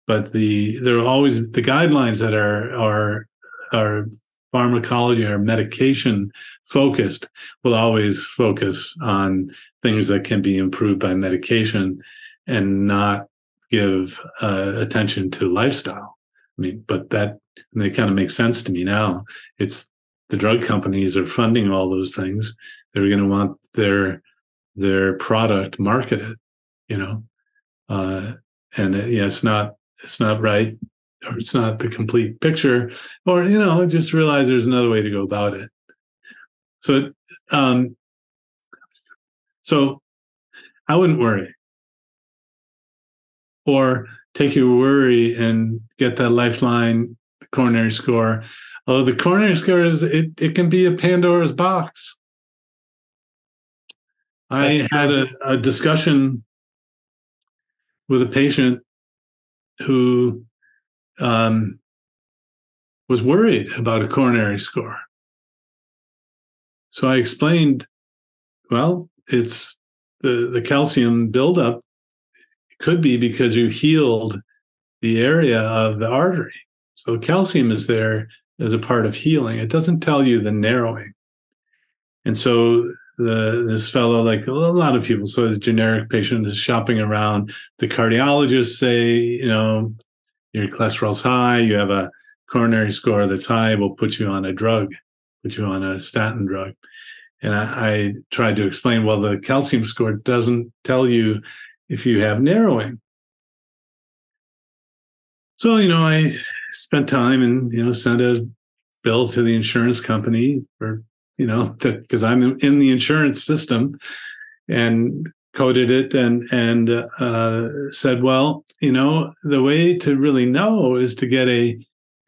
But the there are always the guidelines that are are are pharmacology or medication focused will always focus on things that can be improved by medication and not give uh, attention to lifestyle. I mean, but that they kind of make sense to me now. It's the drug companies are funding all those things. They're going to want their their product marketed, you know, uh, and uh, yeah, it's not it's not right or it's not the complete picture, or you know, just realize there's another way to go about it. So, um, so I wouldn't worry, or take your worry and get that lifeline coronary score. Although the coronary score is it, it can be a Pandora's box. I had a, a discussion with a patient who um, was worried about a coronary score. So I explained, well, it's the, the calcium buildup could be because you healed the area of the artery. So calcium is there as a part of healing. It doesn't tell you the narrowing. And so the this fellow, like a lot of people, so the generic patient is shopping around. The cardiologists say, you know, your cholesterol's high, you have a coronary score that's high, we'll put you on a drug, put you on a statin drug. And I, I tried to explain, well, the calcium score doesn't tell you if you have narrowing. So, you know, I spent time and, you know, sent a bill to the insurance company for, you know, because I'm in the insurance system and coded it and and uh, said, well, you know, the way to really know is to get a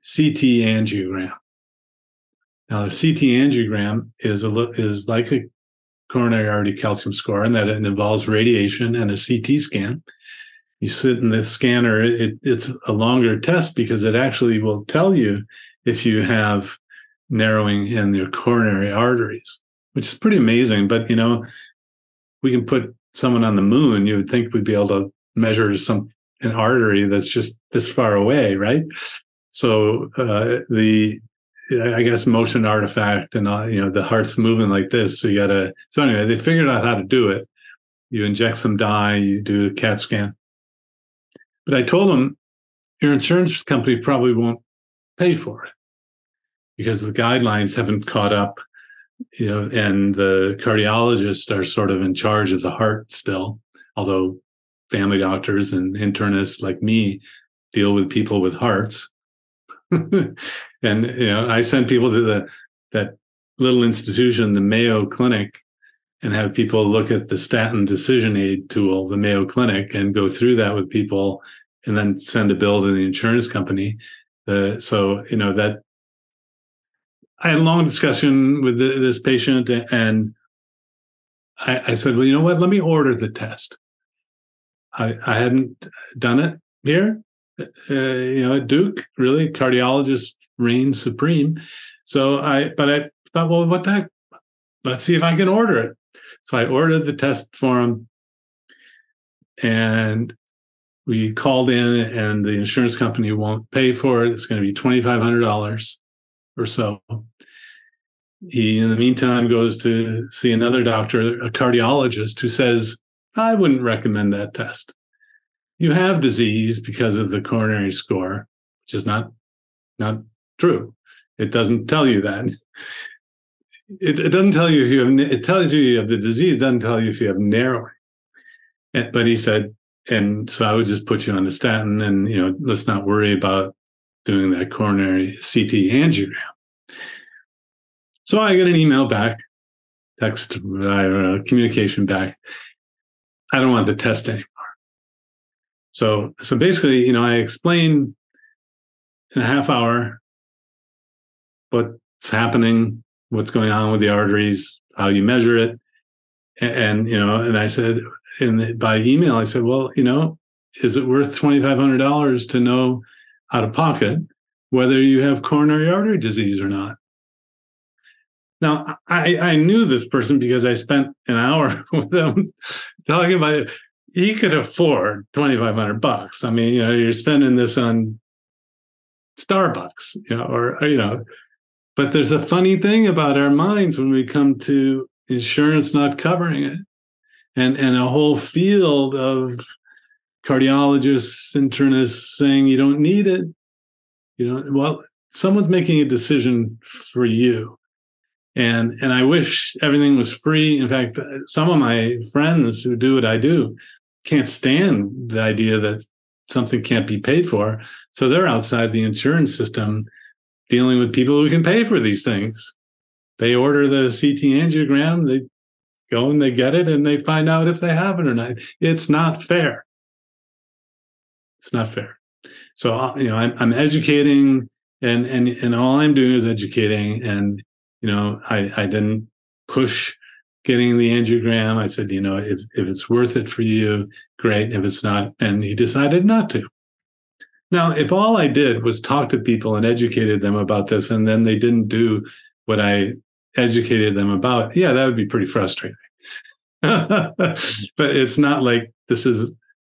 CT angiogram. Now, a CT angiogram is a is like a coronary artery calcium score, and that it involves radiation and a CT scan. You sit in the scanner; it, it's a longer test because it actually will tell you if you have narrowing in your coronary arteries, which is pretty amazing. But you know, we can put someone on the moon, you would think we'd be able to measure some an artery that's just this far away, right? So uh, the I guess motion artifact and all, you know the heart's moving like this, so you gotta. So anyway, they figured out how to do it. You inject some dye, you do a CAT scan. But I told them your insurance company probably won't pay for it because the guidelines haven't caught up you know, and the cardiologists are sort of in charge of the heart still, although family doctors and internists like me deal with people with hearts. and you know, I send people to the that little institution, the Mayo Clinic, and have people look at the statin decision aid tool, the Mayo Clinic, and go through that with people, and then send a bill to the insurance company. Uh, so you know that I had a long discussion with the, this patient, and I, I, said, "Well, you know what? Let me order the test." I, I hadn't done it here, uh, you know, at Duke. Really, cardiologist reigns supreme. So I, but I thought, well, what the heck? Let's see if I can order it. So I ordered the test for him, and we called in, and the insurance company won't pay for it. It's going to be twenty five hundred dollars or so. He, in the meantime, goes to see another doctor, a cardiologist, who says, I wouldn't recommend that test. You have disease because of the coronary score, which is not not true. It doesn't tell you that. It, it doesn't tell you if you have. It tells you you have the disease. Doesn't tell you if you have narrowing. Eh, but he said, and so I would just put you on a statin, and you know, let's not worry about doing that coronary CT angiogram. So I get an email back, text, communication back. I don't want the test anymore. So, so basically, you know, I explain in a half hour what's happening, what's going on with the arteries, how you measure it, and, and you know, and I said, in by email, I said, well, you know, is it worth twenty five hundred dollars to know out of pocket whether you have coronary artery disease or not. Now, I, I knew this person because I spent an hour with him talking about it. He could afford 2500 bucks. I mean, you know, you're spending this on Starbucks, you know, or, or, you know, but there's a funny thing about our minds when we come to insurance not covering it and, and a whole field of cardiologists, internists saying you don't need it. You know, well, someone's making a decision for you. And and I wish everything was free. In fact, some of my friends who do what I do can't stand the idea that something can't be paid for. So they're outside the insurance system dealing with people who can pay for these things. They order the CT angiogram, they go and they get it and they find out if they have it or not. It's not fair. It's not fair. So uh, you know, I'm, I'm educating, and and and all I'm doing is educating. And you know, I I didn't push getting the angiogram. I said, you know, if if it's worth it for you, great. If it's not, and he decided not to. Now, if all I did was talk to people and educated them about this, and then they didn't do what I educated them about, yeah, that would be pretty frustrating. but it's not like this is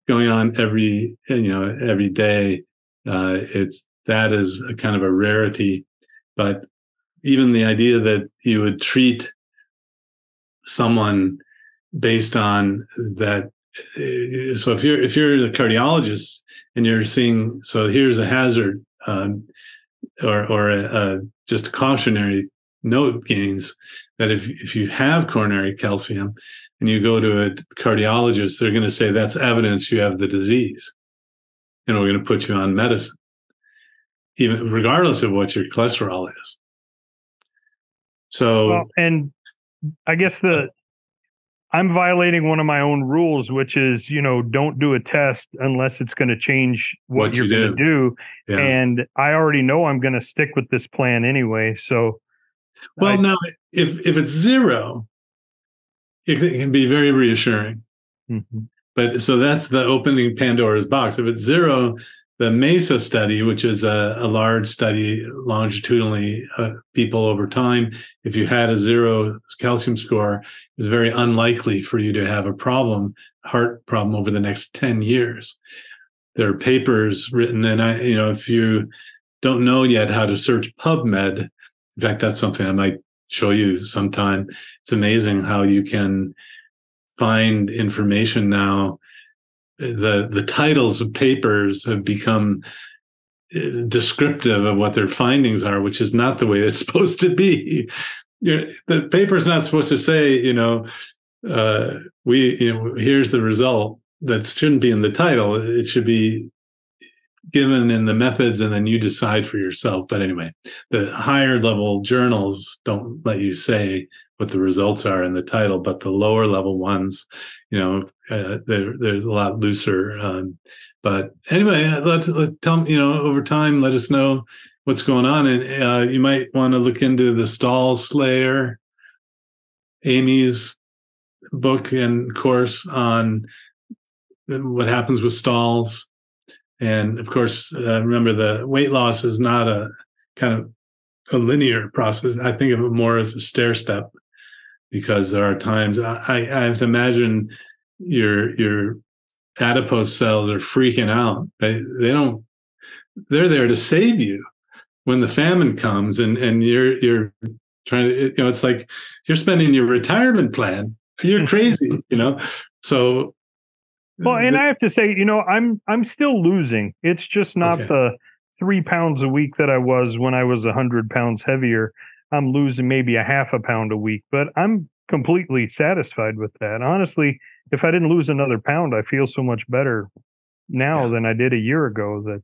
going on every you know every day. Uh, it's that is a kind of a rarity, but even the idea that you would treat someone based on that uh, so if you're if you're the cardiologist and you're seeing so here's a hazard um, or or a, a, just a cautionary note Gaines that if if you have coronary calcium and you go to a cardiologist, they're going to say that's evidence you have the disease, and we're going to put you on medicine, even regardless of what your cholesterol is. So, well, and I guess the I'm violating one of my own rules, which is, you know, don't do a test unless it's going to change what, what you're you going to do. Yeah. And I already know I'm going to stick with this plan anyway. So, well, I, now if if it's zero, it, it can be very reassuring. Mm-hmm. But so that's the opening Pandora's box. If it's zero, the MESA study, which is a, a large study longitudinally uh, people over time, if you had a zero calcium score, it's very unlikely for you to have a problem, heart problem over the next 10 years. There are papers written, and I, you know, if you don't know yet how to search PubMed, in fact, that's something I might show you sometime. It's amazing how you can find information now the the titles of papers have become uh, descriptive of what their findings are, which is not the way it's supposed to be. The paper's not supposed to say, you know, uh, we, you know, here's the result. That shouldn't be in the title. It should be given in the methods, and then you decide for yourself. But anyway, the higher level journals don't let you say what the results are in the title, but the lower level ones, you know, uh, a lot looser. Um, but anyway, uh, let's let, tell you know over time. Let us know what's going on, and uh, you might want to look into the Stall Slayer, Amy's book and course on what happens with stalls. And of course, uh, remember the weight loss is not a kind of a linear process. I think of it more as a stair step because there are times I, I have to imagine your your adipose cells are freaking out. They they don't they're there to save you when the famine comes and and you're you're trying to you know it's like you're spending your retirement plan. You're crazy, you know. So well, and I have to say, you know, I'm I'm still losing. It's just not okay. the three pounds a week that I was when I was a hundred pounds heavier. I'm losing maybe a half a pound a week, but I'm completely satisfied with that. Honestly, if I didn't lose another pound, I feel so much better now yeah. than I did a year ago that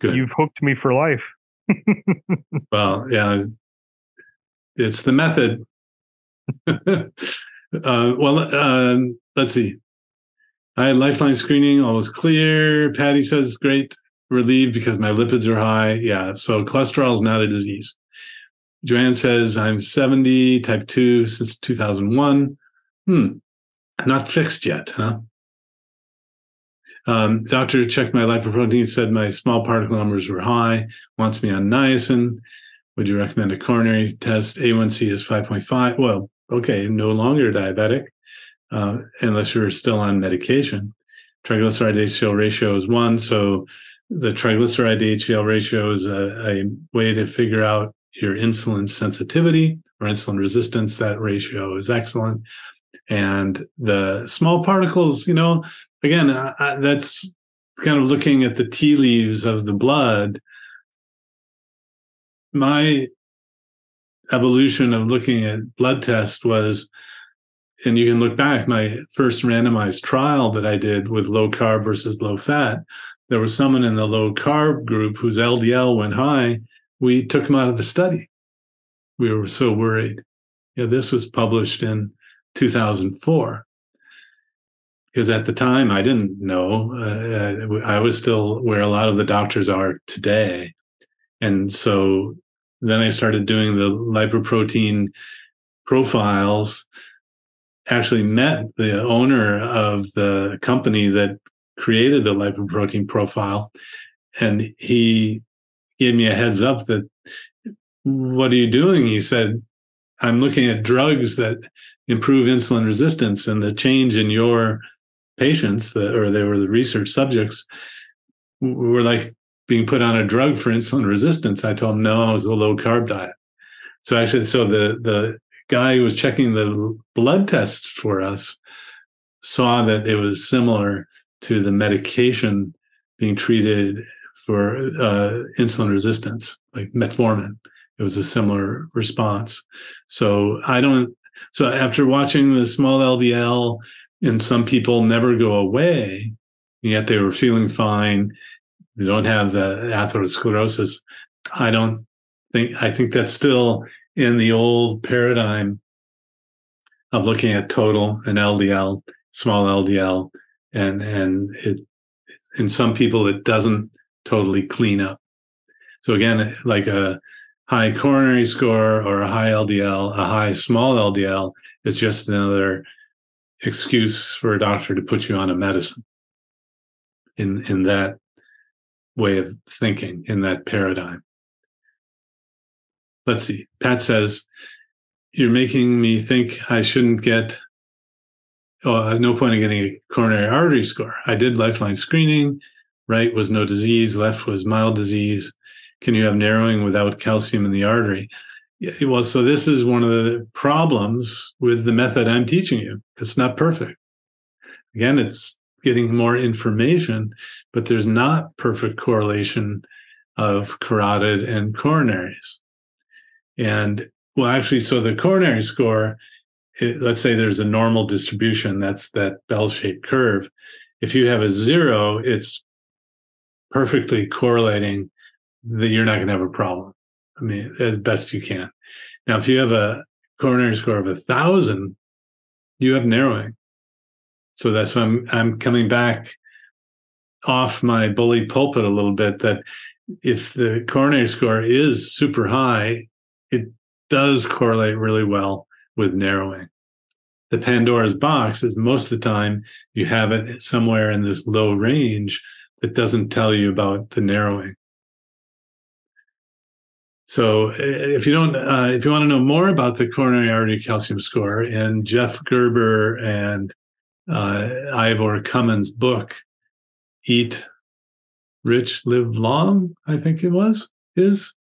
Good. you've hooked me for life. well, yeah, it's the method. uh, well, um, let's see. I had lifeline screening, all was clear. Patty says great, relieved because my lipids are high. Yeah, so cholesterol is not a disease. Joanne says, I'm 70, type 2 since 2001. Hmm, not fixed yet, huh? Um, doctor checked my lipoprotein, said my small particle numbers were high, wants me on niacin. Would you recommend a coronary test? A1C is 5.5. Well, okay, no longer diabetic, uh, unless you're still on medication. Triglyceride HDL ratio is one. So the triglyceride HDL ratio is a, a way to figure out your insulin sensitivity or insulin resistance, that ratio is excellent. And the small particles, you know, again, I, I, that's kind of looking at the tea leaves of the blood. My evolution of looking at blood tests was, and you can look back, my first randomized trial that I did with low carb versus low fat, there was someone in the low carb group whose LDL went high. We took him out of the study. We were so worried. This was published in 2004 because at the time I didn't know. Uh, I was still where a lot of the doctors are today. And so then I started doing the lipoprotein profiles. Actually, met the owner of the company that created the lipoprotein profile, and he gave me a heads up that what are you doing? He said, I'm looking at drugs that improve insulin resistance and the change in your patients that or they were the research subjects were like being put on a drug for insulin resistance. I told him no, it was a low carb diet. So actually, so the the guy who was checking the blood tests for us saw that it was similar to the medication being treated for uh, insulin resistance, like metformin. It was a similar response. So I don't. So after watching the small LDL, and some people never go away, yet they were feeling fine. They don't have the atherosclerosis. I don't think. I think that's still in the old paradigm of looking at total and LDL, small LDL, and and it in some people it doesn't totally clean up. So again, like a high coronary score or a high LDL, a high small LDL is just another excuse for a doctor to put you on a medicine in in that way of thinking in that paradigm let's see pat says you're making me think i shouldn't get oh, uh, no point in getting a coronary artery score i did lifeline screening right was no disease left was mild disease can you have narrowing without calcium in the artery yeah, well, so this is one of the problems with the method I'm teaching you. It's not perfect. Again, it's getting more information, but there's not perfect correlation of carotid and coronaries. And well, actually, so the coronary score, it, let's say there's a normal distribution, that's that bell shaped curve. If you have a zero, it's perfectly correlating that you're not going to have a problem. I mean, as best you can. Now, if you have a coronary score of a thousand, you have narrowing. So that's why I'm I'm coming back off my bully pulpit a little bit that if the coronary score is super high, it does correlate really well with narrowing. The Pandora's box is most of the time you have it somewhere in this low range that doesn't tell you about the narrowing. So if you don't, uh, if you want to know more about the coronary artery calcium score and Jeff Gerber and uh, Ivor Cummins' book, Eat Rich, Live Long, I think it was, is,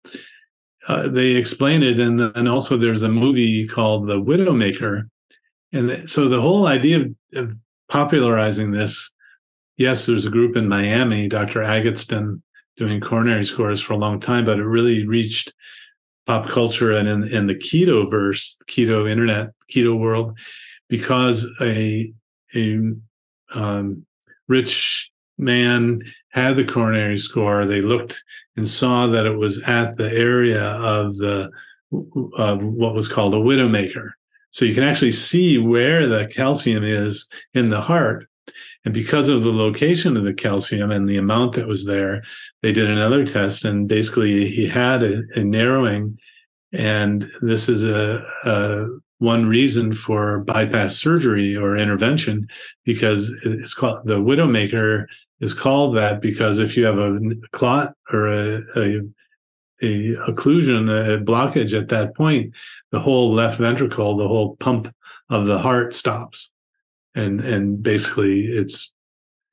uh, they explain it. And then also there's a movie called The Widowmaker. And so the whole idea of, of popularizing this, yes, there's a group in Miami, Dr. Agatston doing coronary scores for a long time, but it really reached pop culture and in, in the keto verse, keto internet, keto world, because a a um, rich man had the coronary score. They looked and saw that it was at the area of the of what was called a widowmaker. So you can actually see where the calcium is in the heart. And because of the location of the calcium and the amount that was there, they did another test, and basically he had a, a narrowing. And this is a, a one reason for bypass surgery or intervention because it's called the widowmaker is called that because if you have a clot or a, a, a occlusion, a blockage at that point, the whole left ventricle, the whole pump of the heart stops. And and basically it's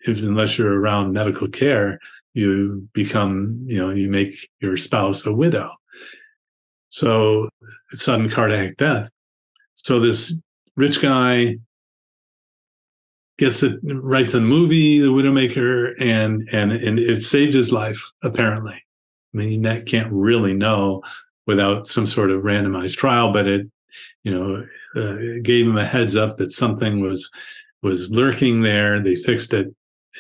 if, unless you're around medical care you become you know you make your spouse a widow. So sudden cardiac death. So this rich guy gets it writes the movie the widowmaker and and and it saved his life apparently. I mean you can't really know without some sort of randomized trial but it you know uh, gave him a heads up that something was was lurking there. They fixed it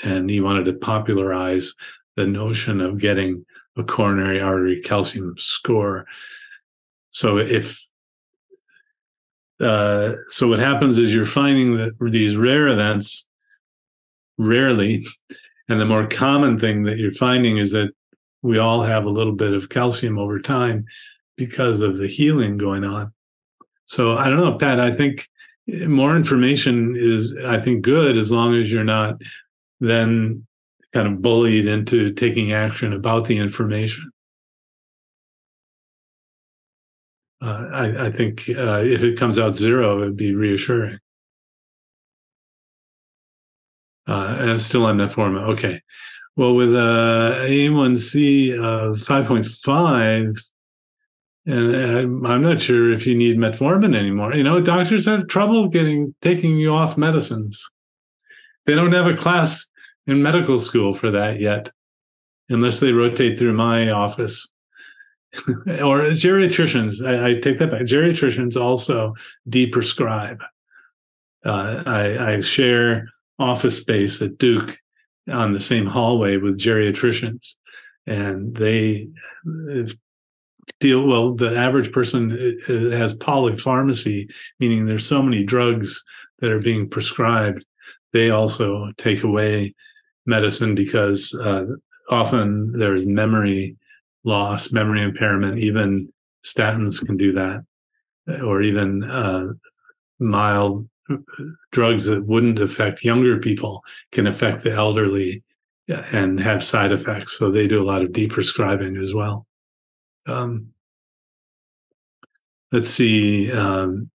and he wanted to popularize the notion of getting a coronary artery calcium score. So if uh, so what happens is you're finding that these rare events rarely and the more common thing that you're finding is that we all have a little bit of calcium over time because of the healing going on. So i don't know pat i think more information is i think good as long as you're not then kind of bullied into taking action about the information uh, I, I, think uh, if it comes out zero, it'd be reassuring. Uh, and still on metformin. Okay. Well, with uh, A1C of 5.5, and I'm not sure if you need metformin anymore. You know, doctors have trouble getting taking you off medicines. They don't have a class in medical school for that yet, unless they rotate through my office. or geriatricians. I, I, take that back. Geriatricians also deprescribe. Uh, I, I, share office space at Duke on the same hallway with geriatricians, and they uh, deal well. The average person uh, uh, has polypharmacy, meaning there's so many drugs that are being prescribed. They also take away medicine because uh, often there's memory loss, memory impairment, even statins can do that, or even uh, mild drugs that wouldn't affect younger people can affect the elderly and have side effects. So they do a lot of deprescribing as well. Um, let's see. Um,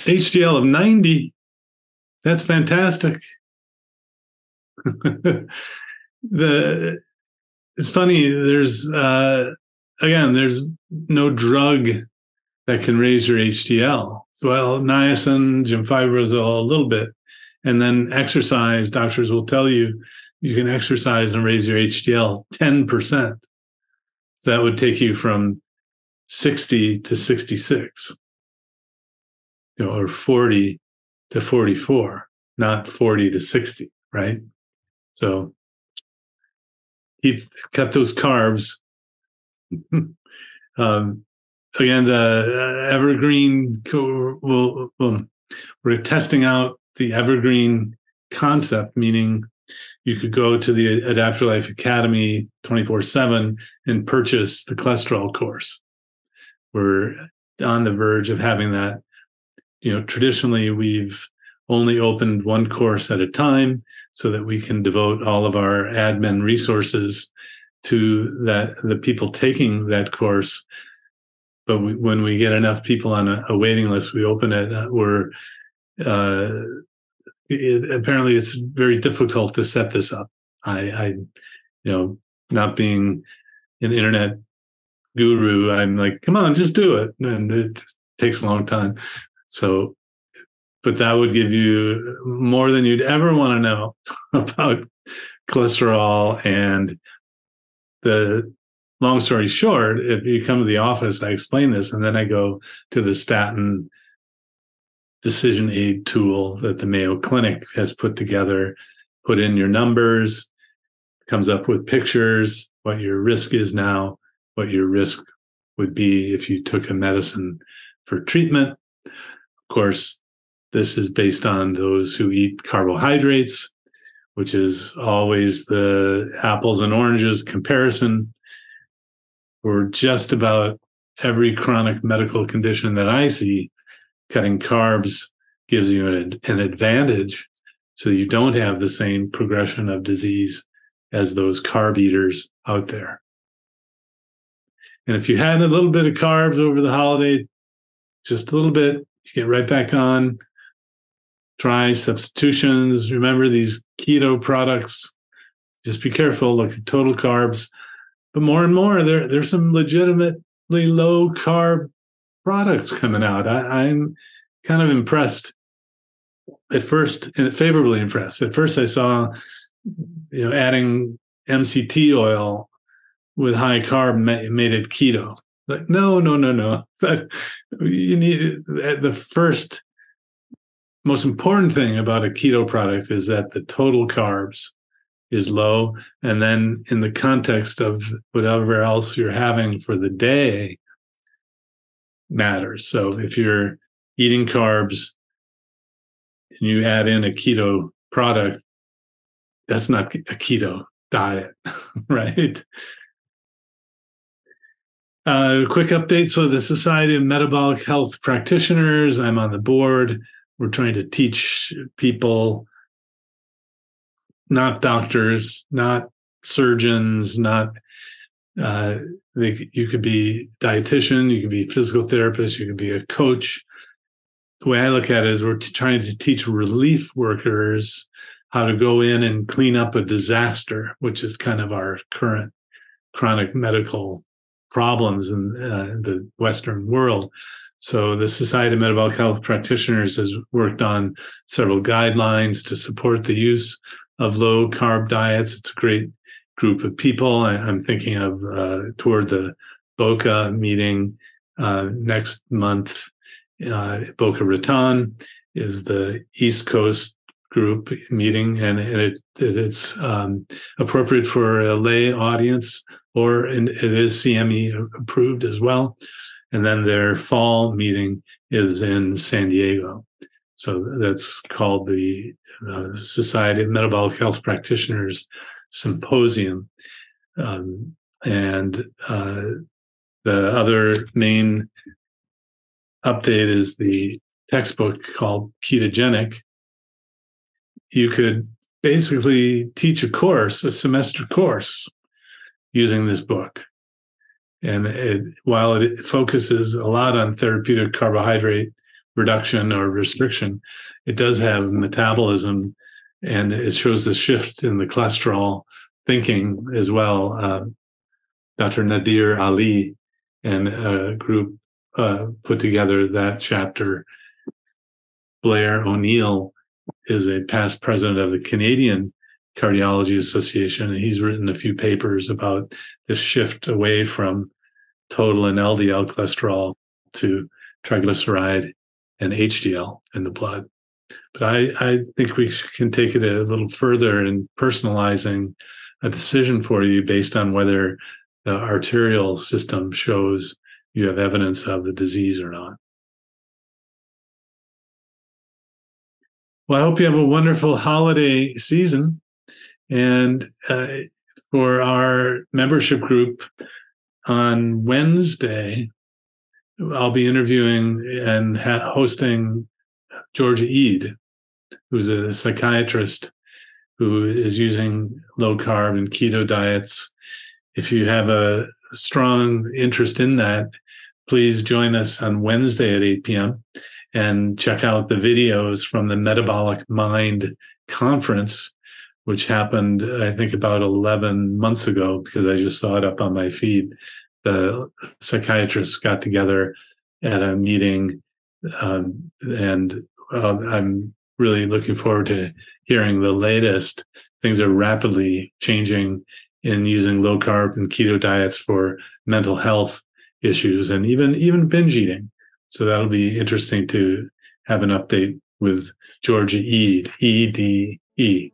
HDL of 90. That's fantastic. the it's funny there's uh again there's no drug that can raise your hdl well niacin gemfibrozil a little bit and then exercise doctors will tell you you can exercise and raise your hdl 10% so that would take you from 60 to 66 you know or 40 to 44 not 40 to 60 right? So keep cut those carbs. um, again, the uh, Evergreen will, we're testing out the Evergreen concept, meaning you could go to the Adapt Your Life Academy 24 7 and purchase the cholesterol course. We're on the verge of having that. You know, traditionally we've only opened one course at a time so that we can devote all of our admin resources to that the people taking that course. But we, when we get enough people on a, a waiting list we open it uh, we're uh, it, apparently it's very difficult to set this up. I i you know not being an internet guru i'm like come on just do it. And it takes a long time. So but that would give you more than you'd ever want to know about cholesterol. And the long story short if you come to the office i explain this and then i go to the statin decision aid tool that the mayo clinic has put together put in your numbers comes up with pictures what your risk is now what your risk would be if you took a medicine for treatment. Of course this is based on those who eat carbohydrates, which is always the apples and oranges comparison. For just about every chronic medical condition that I see, cutting carbs gives you an, an advantage so you don't have the same progression of disease as those carb eaters out there. And if you had a little bit of carbs over the holiday, just a little bit, you get right back on try substitutions. Remember these keto products. Just be careful. Look at total carbs. But more and more, there there's some legitimately low carb products coming out. I, I'm kind of impressed at first, and favorably impressed. At first, I saw, you know, adding MCT oil with high carb made it keto. Like, no, no, no, no. But you need the first most important thing about a keto product is that the total carbs is low. And then in the context of whatever else you're having for the day matters. So if you're eating carbs and you add in a keto product, that's not a keto diet, right? Uh, quick update. So, the Society of Metabolic Health Practitioners, I'm on the board. We're trying to teach people, not doctors, not surgeons, not uh, they, you could be dietitian, you could be physical therapist, you could be a coach. The way I look at it is we're t- trying to teach relief workers how to go in and clean up a disaster, which is kind of our current chronic medical problems in uh, the Western world. So the Society of Metabolic Health Practitioners has worked on several guidelines to support the use of low carb diets. It's a great group of people. I, am thinking of uh, toward the Boca meeting uh, next month. Uh, Boca Raton is the East Coast group meeting, and, and it, it, it's um, appropriate for a lay audience, or it is CME approved as well. And then their fall meeting is in San Diego. So that's called the uh, Society of Metabolic Health Practitioners Symposium. Um, and uh, the other main update is the textbook called Ketogenic. You could basically teach a course, a semester course, using this book. And it, while it focuses a lot on therapeutic carbohydrate reduction or restriction, it does have metabolism and it shows the shift in the cholesterol thinking as well. Uh, Dr. Nadir Ali and a group uh, put together that chapter. Blair O'Neill is a past president of the Canadian Cardiology Association, and he's written a few papers about this shift away from total and LDL cholesterol to triglyceride and HDL in the blood. But I, I think we can take it a little further in personalizing a decision for you based on whether the arterial system shows you have evidence of the disease or not. Well, I hope you have a wonderful holiday season. And uh, for our membership group on Wednesday, I'll be interviewing and hosting Georgia Ede, who's a psychiatrist who is using low carb and keto diets. If you have a strong interest in that, please join us on Wednesday at 8 p.m. and check out the videos from the Metabolic Mind conference which happened, I think, about 11 months ago because I just saw it up on my feed. The psychiatrists got together at a meeting, um, and uh, I'm really looking forward to hearing the latest. Things are rapidly changing in using low carb and keto diets for mental health issues and even even binge eating. So that'll be interesting to have an update with Georgia Ede, E D E.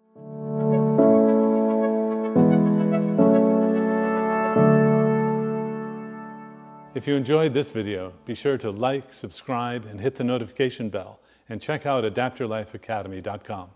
If you enjoyed this video, be sure to like, subscribe, and hit the notification bell, and check out adaptyourlifeacademy.com.